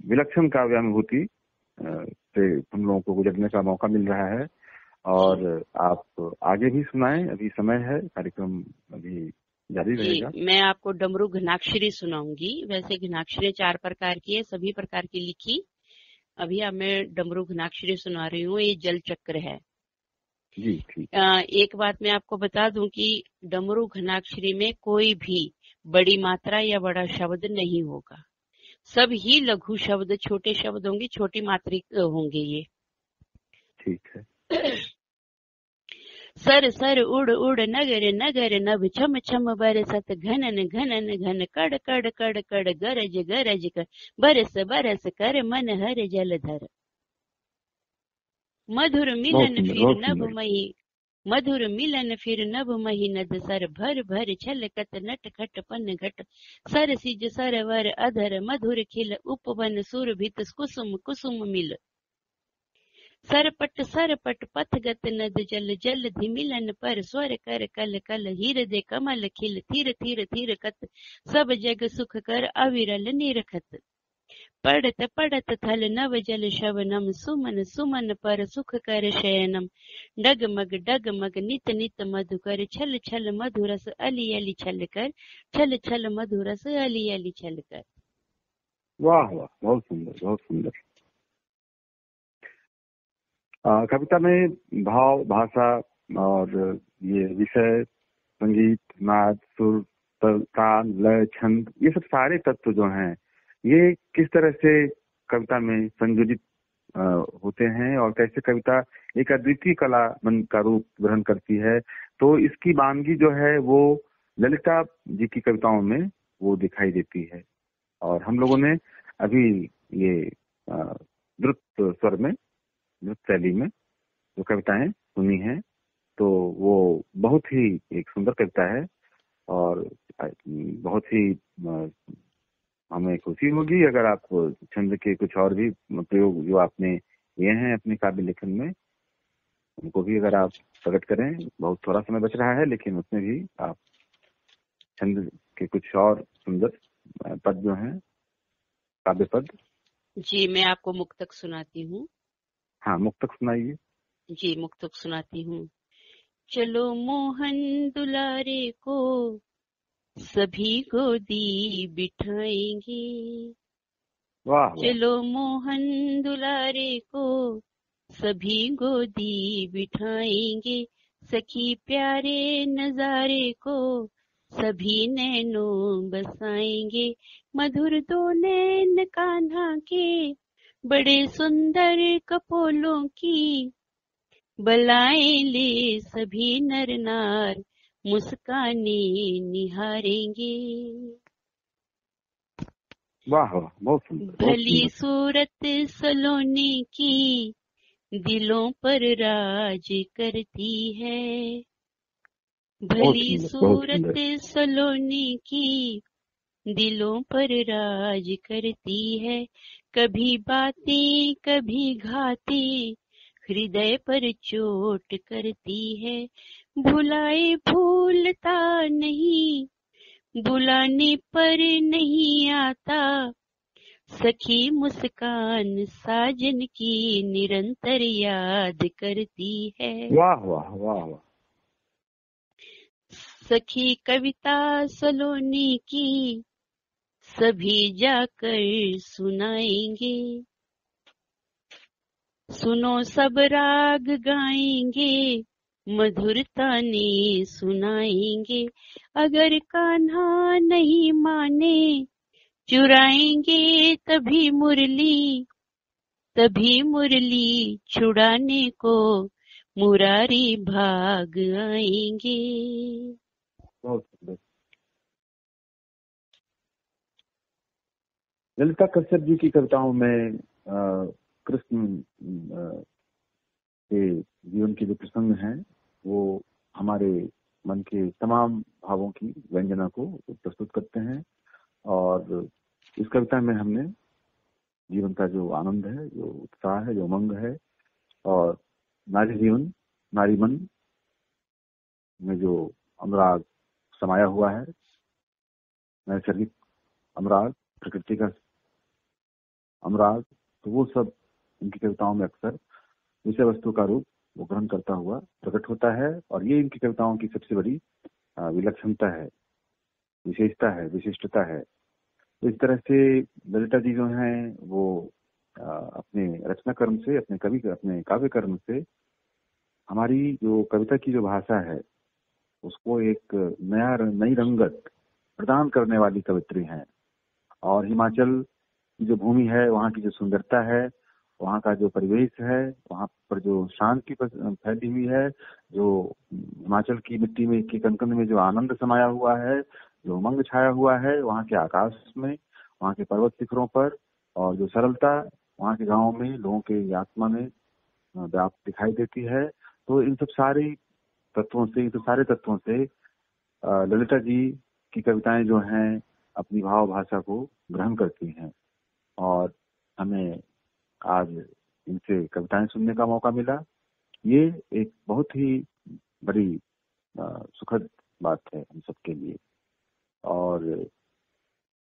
विलक्षण काव्यानुभूति से हम लोगों को गुजरने का मौका मिल रहा है। और आप आगे भी सुनाएँ, अभी समय है, कार्यक्रम अभी जी मैं आपको डमरू घनाक्षरी सुनाऊँगी। वैसे घनाक्षरी चार प्रकार की है सभी प्रकार की लिखी। अभी अब मैं डमरू घनाक्षरी सुना रही हूँ ये जल चक्र है। जी अ, एक बात मैं आपको बता दूँ कि डमरू घनाक्षरी में कोई भी बड़ी मात्रा या बड़ा शब्द नहीं होगा। सब ही लघु शब्द छोटे शब्द होंगे छोटी मात्रिक होंगे ये। ठीक है। सर सर उड़ उड़ नगर नगर नभ छम छम बरसत घनन घनन घन कड़ कड़ कड़ कड़ गरज गरज कर बरस बरस कर मन हर जलधर मधुर मिलन फिर नभ मही मधुर मिलन फिर नभ मही नद सर भर भर छल कत नट खट पन घट। सर सिज सर वर अधर मधुर खिल उपवन सुर भित कुसुम कुसुम मिल। सरपट सरपट पथगत नद जल जल मिलन पर स्वर कर कल कल हीर दे कमल खिल थीर थीर थीर कत, सब जग सुख कर अविरल निरखत। पड़त पड़त थल नव जल शवनम, सुमन सुमन पर सुख कर शयनम। डगमग डगमग नित नित मधुकर, छल छल मधुरस अली अली छल कर, छल छल मधुरस अली अली छल कर। वाह वाह, बहुत सुंदर बहुत सुंदर। कविता में भाव, भाषा और ये विषय, संगीत नाद सुर, ताल लय, छंद, ये सब सारे तत्व जो हैं, ये किस तरह से कविता में संयोजित होते हैं और कैसे कविता एक अद्वितीय कला मन का रूप ग्रहण करती है तो इसकी वानगी जो है वो ललिता जी की कविताओं में वो दिखाई देती है। और हम लोगों ने अभी ये द्रुत स्वर में द्रुत शैली में जो कविताएँ सुनी हैं तो वो बहुत ही एक सुंदर कविता है और बहुत ही हमें खुशी होगी अगर आप छंद के कुछ और भी प्रयोग जो आपने किए हैं अपने काव्य लेखन में, उनको भी अगर आप प्रकट करें, बहुत थोड़ा समय बच रहा है, लेकिन उसमें भी आप छंद के कुछ और सुंदर पद जो हैं, काव्य पद। जी, मैं आपको मुक्तक सुनाती हूँ। हाँ मुक्तक सुनाइए। जी मुक्तक सुनाती हूँ। चलो मोहन दुलारे को सभी गोदी बिठाएँगे। वाह वाह। चलो मोहन दुलारे को सभी गोदी बिठाएँगे। सखी प्यारे नजारे को सभी नैनो बसाएँगे। मधुर दो नैन कान्हा के बड़े सुंदर कपोलों की बलाएँ ले सभी नर नार मुस्काने निहारेंगे। वाह भली सूरत सलोनी की दिलों पर राज करती है। भली सूरत। सलोनी की दिलों पर राज करती है। कभी बातें कभी घाती हृदय पर चोट करती है। भुलाए भूलता नहीं बुलाने पर नहीं आता। सखी मुस्कान साजन की निरंतर याद करती है। वाह वाह वाह वाह। सखी कविता सलोनी की सभी जाकर सुनाएँगे। सुनो सब राग गाएँगे मधुर ताने सुनाएँगे। अगर कान्हा नहीं माने, चुराएँगे तभी मुरली। तभी मुरली छुड़ाने को मुरारी भाग आएँगे सुंदर ललिता कश्यप जी की कविताओं में कृष्ण के जीवन के जो प्रसंग हैं, वो हमारे मन के तमाम भावों की व्यंजना को प्रस्तुत करते हैं। और इस कविता में हमने जीवन का जो आनंद है, जो उत्साह है, जो उमंग है, और नारी जीवन, नारी मन में जो अनुराग समाया हुआ है, नैसर्गिक अनुराग, प्रकृति का अनुराग तो वो सब इनकी कविताओं में अक्सर विषय वस्तु का रूप वो ग्रहण करता हुआ प्रकट होता है और ये इनकी कविताओं की सबसे बड़ी विलक्षणता है, विशेषता है, विशिष्टता है। तो इस तरह से ललिता जी जो हैं, वो अपने रचना कर्म से, अपने कवि, अपने काव्य कर्म से हमारी जो कविता की जो भाषा है, उसको एक नया नई रंगत प्रदान करने वाली कवित्री हैं। और हिमाचल जो भूमि है, वहाँ की जो सुंदरता है, वहाँ का जो परिवेश है, वहाँ पर जो शांति फैली हुई है, जो हिमाचल की मिट्टी में, की कनकन में जो आनंद समाया हुआ है, जो उमंग छाया हुआ है, वहाँ के आकाश में, वहाँ के पर्वत शिखरों पर और जो सरलता वहाँ के गाँव में, लोगों के आत्मा में व्याप्त दिखाई देती है। तो इन सब सारे तत्वों से, इन सब सारे तत्वों से ललिता जी की कविताएँ जो हैं, अपनी भाव भाषा को ग्रहण करती हैं। और हमें आज इनसे कविताएँ सुनने का मौका मिला। ये एक बहुत ही बड़ी सुखद बात है हम सबके लिए। और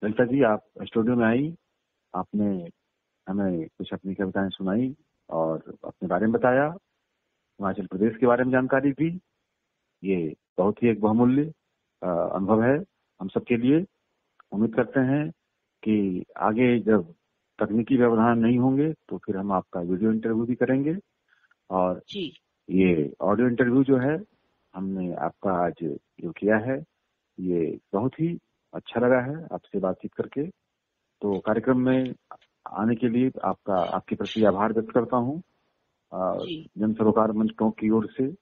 ललिता जी, आप स्टूडियो में आई, आपने हमें कुछ अपनी कविताएँ सुनाई और अपने बारे में बताया, हिमाचल प्रदेश के बारे में जानकारी दी। ये बहुत ही एक बहुमूल्य अनुभव है हम सबके लिए। उम्मीद करते हैं कि आगे जब तकनीकी व्यवधान नहीं होंगे तो फिर हम आपका वीडियो इंटरव्यू भी करेंगे। और जी। ये ऑडियो इंटरव्यू जो है हमने आपका आज जो किया है ये बहुत ही अच्छा लगा है आपसे बातचीत करके। तो कार्यक्रम में आने के लिए आपका आपके प्रति आभार व्यक्त करता हूँ जन सरोकार मंच टोंक की ओर से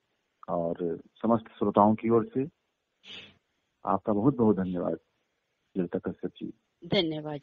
और समस्त श्रोताओं की ओर से। आपका बहुत बहुत धन्यवाद ललिता कश्यप जी। धन्यवाद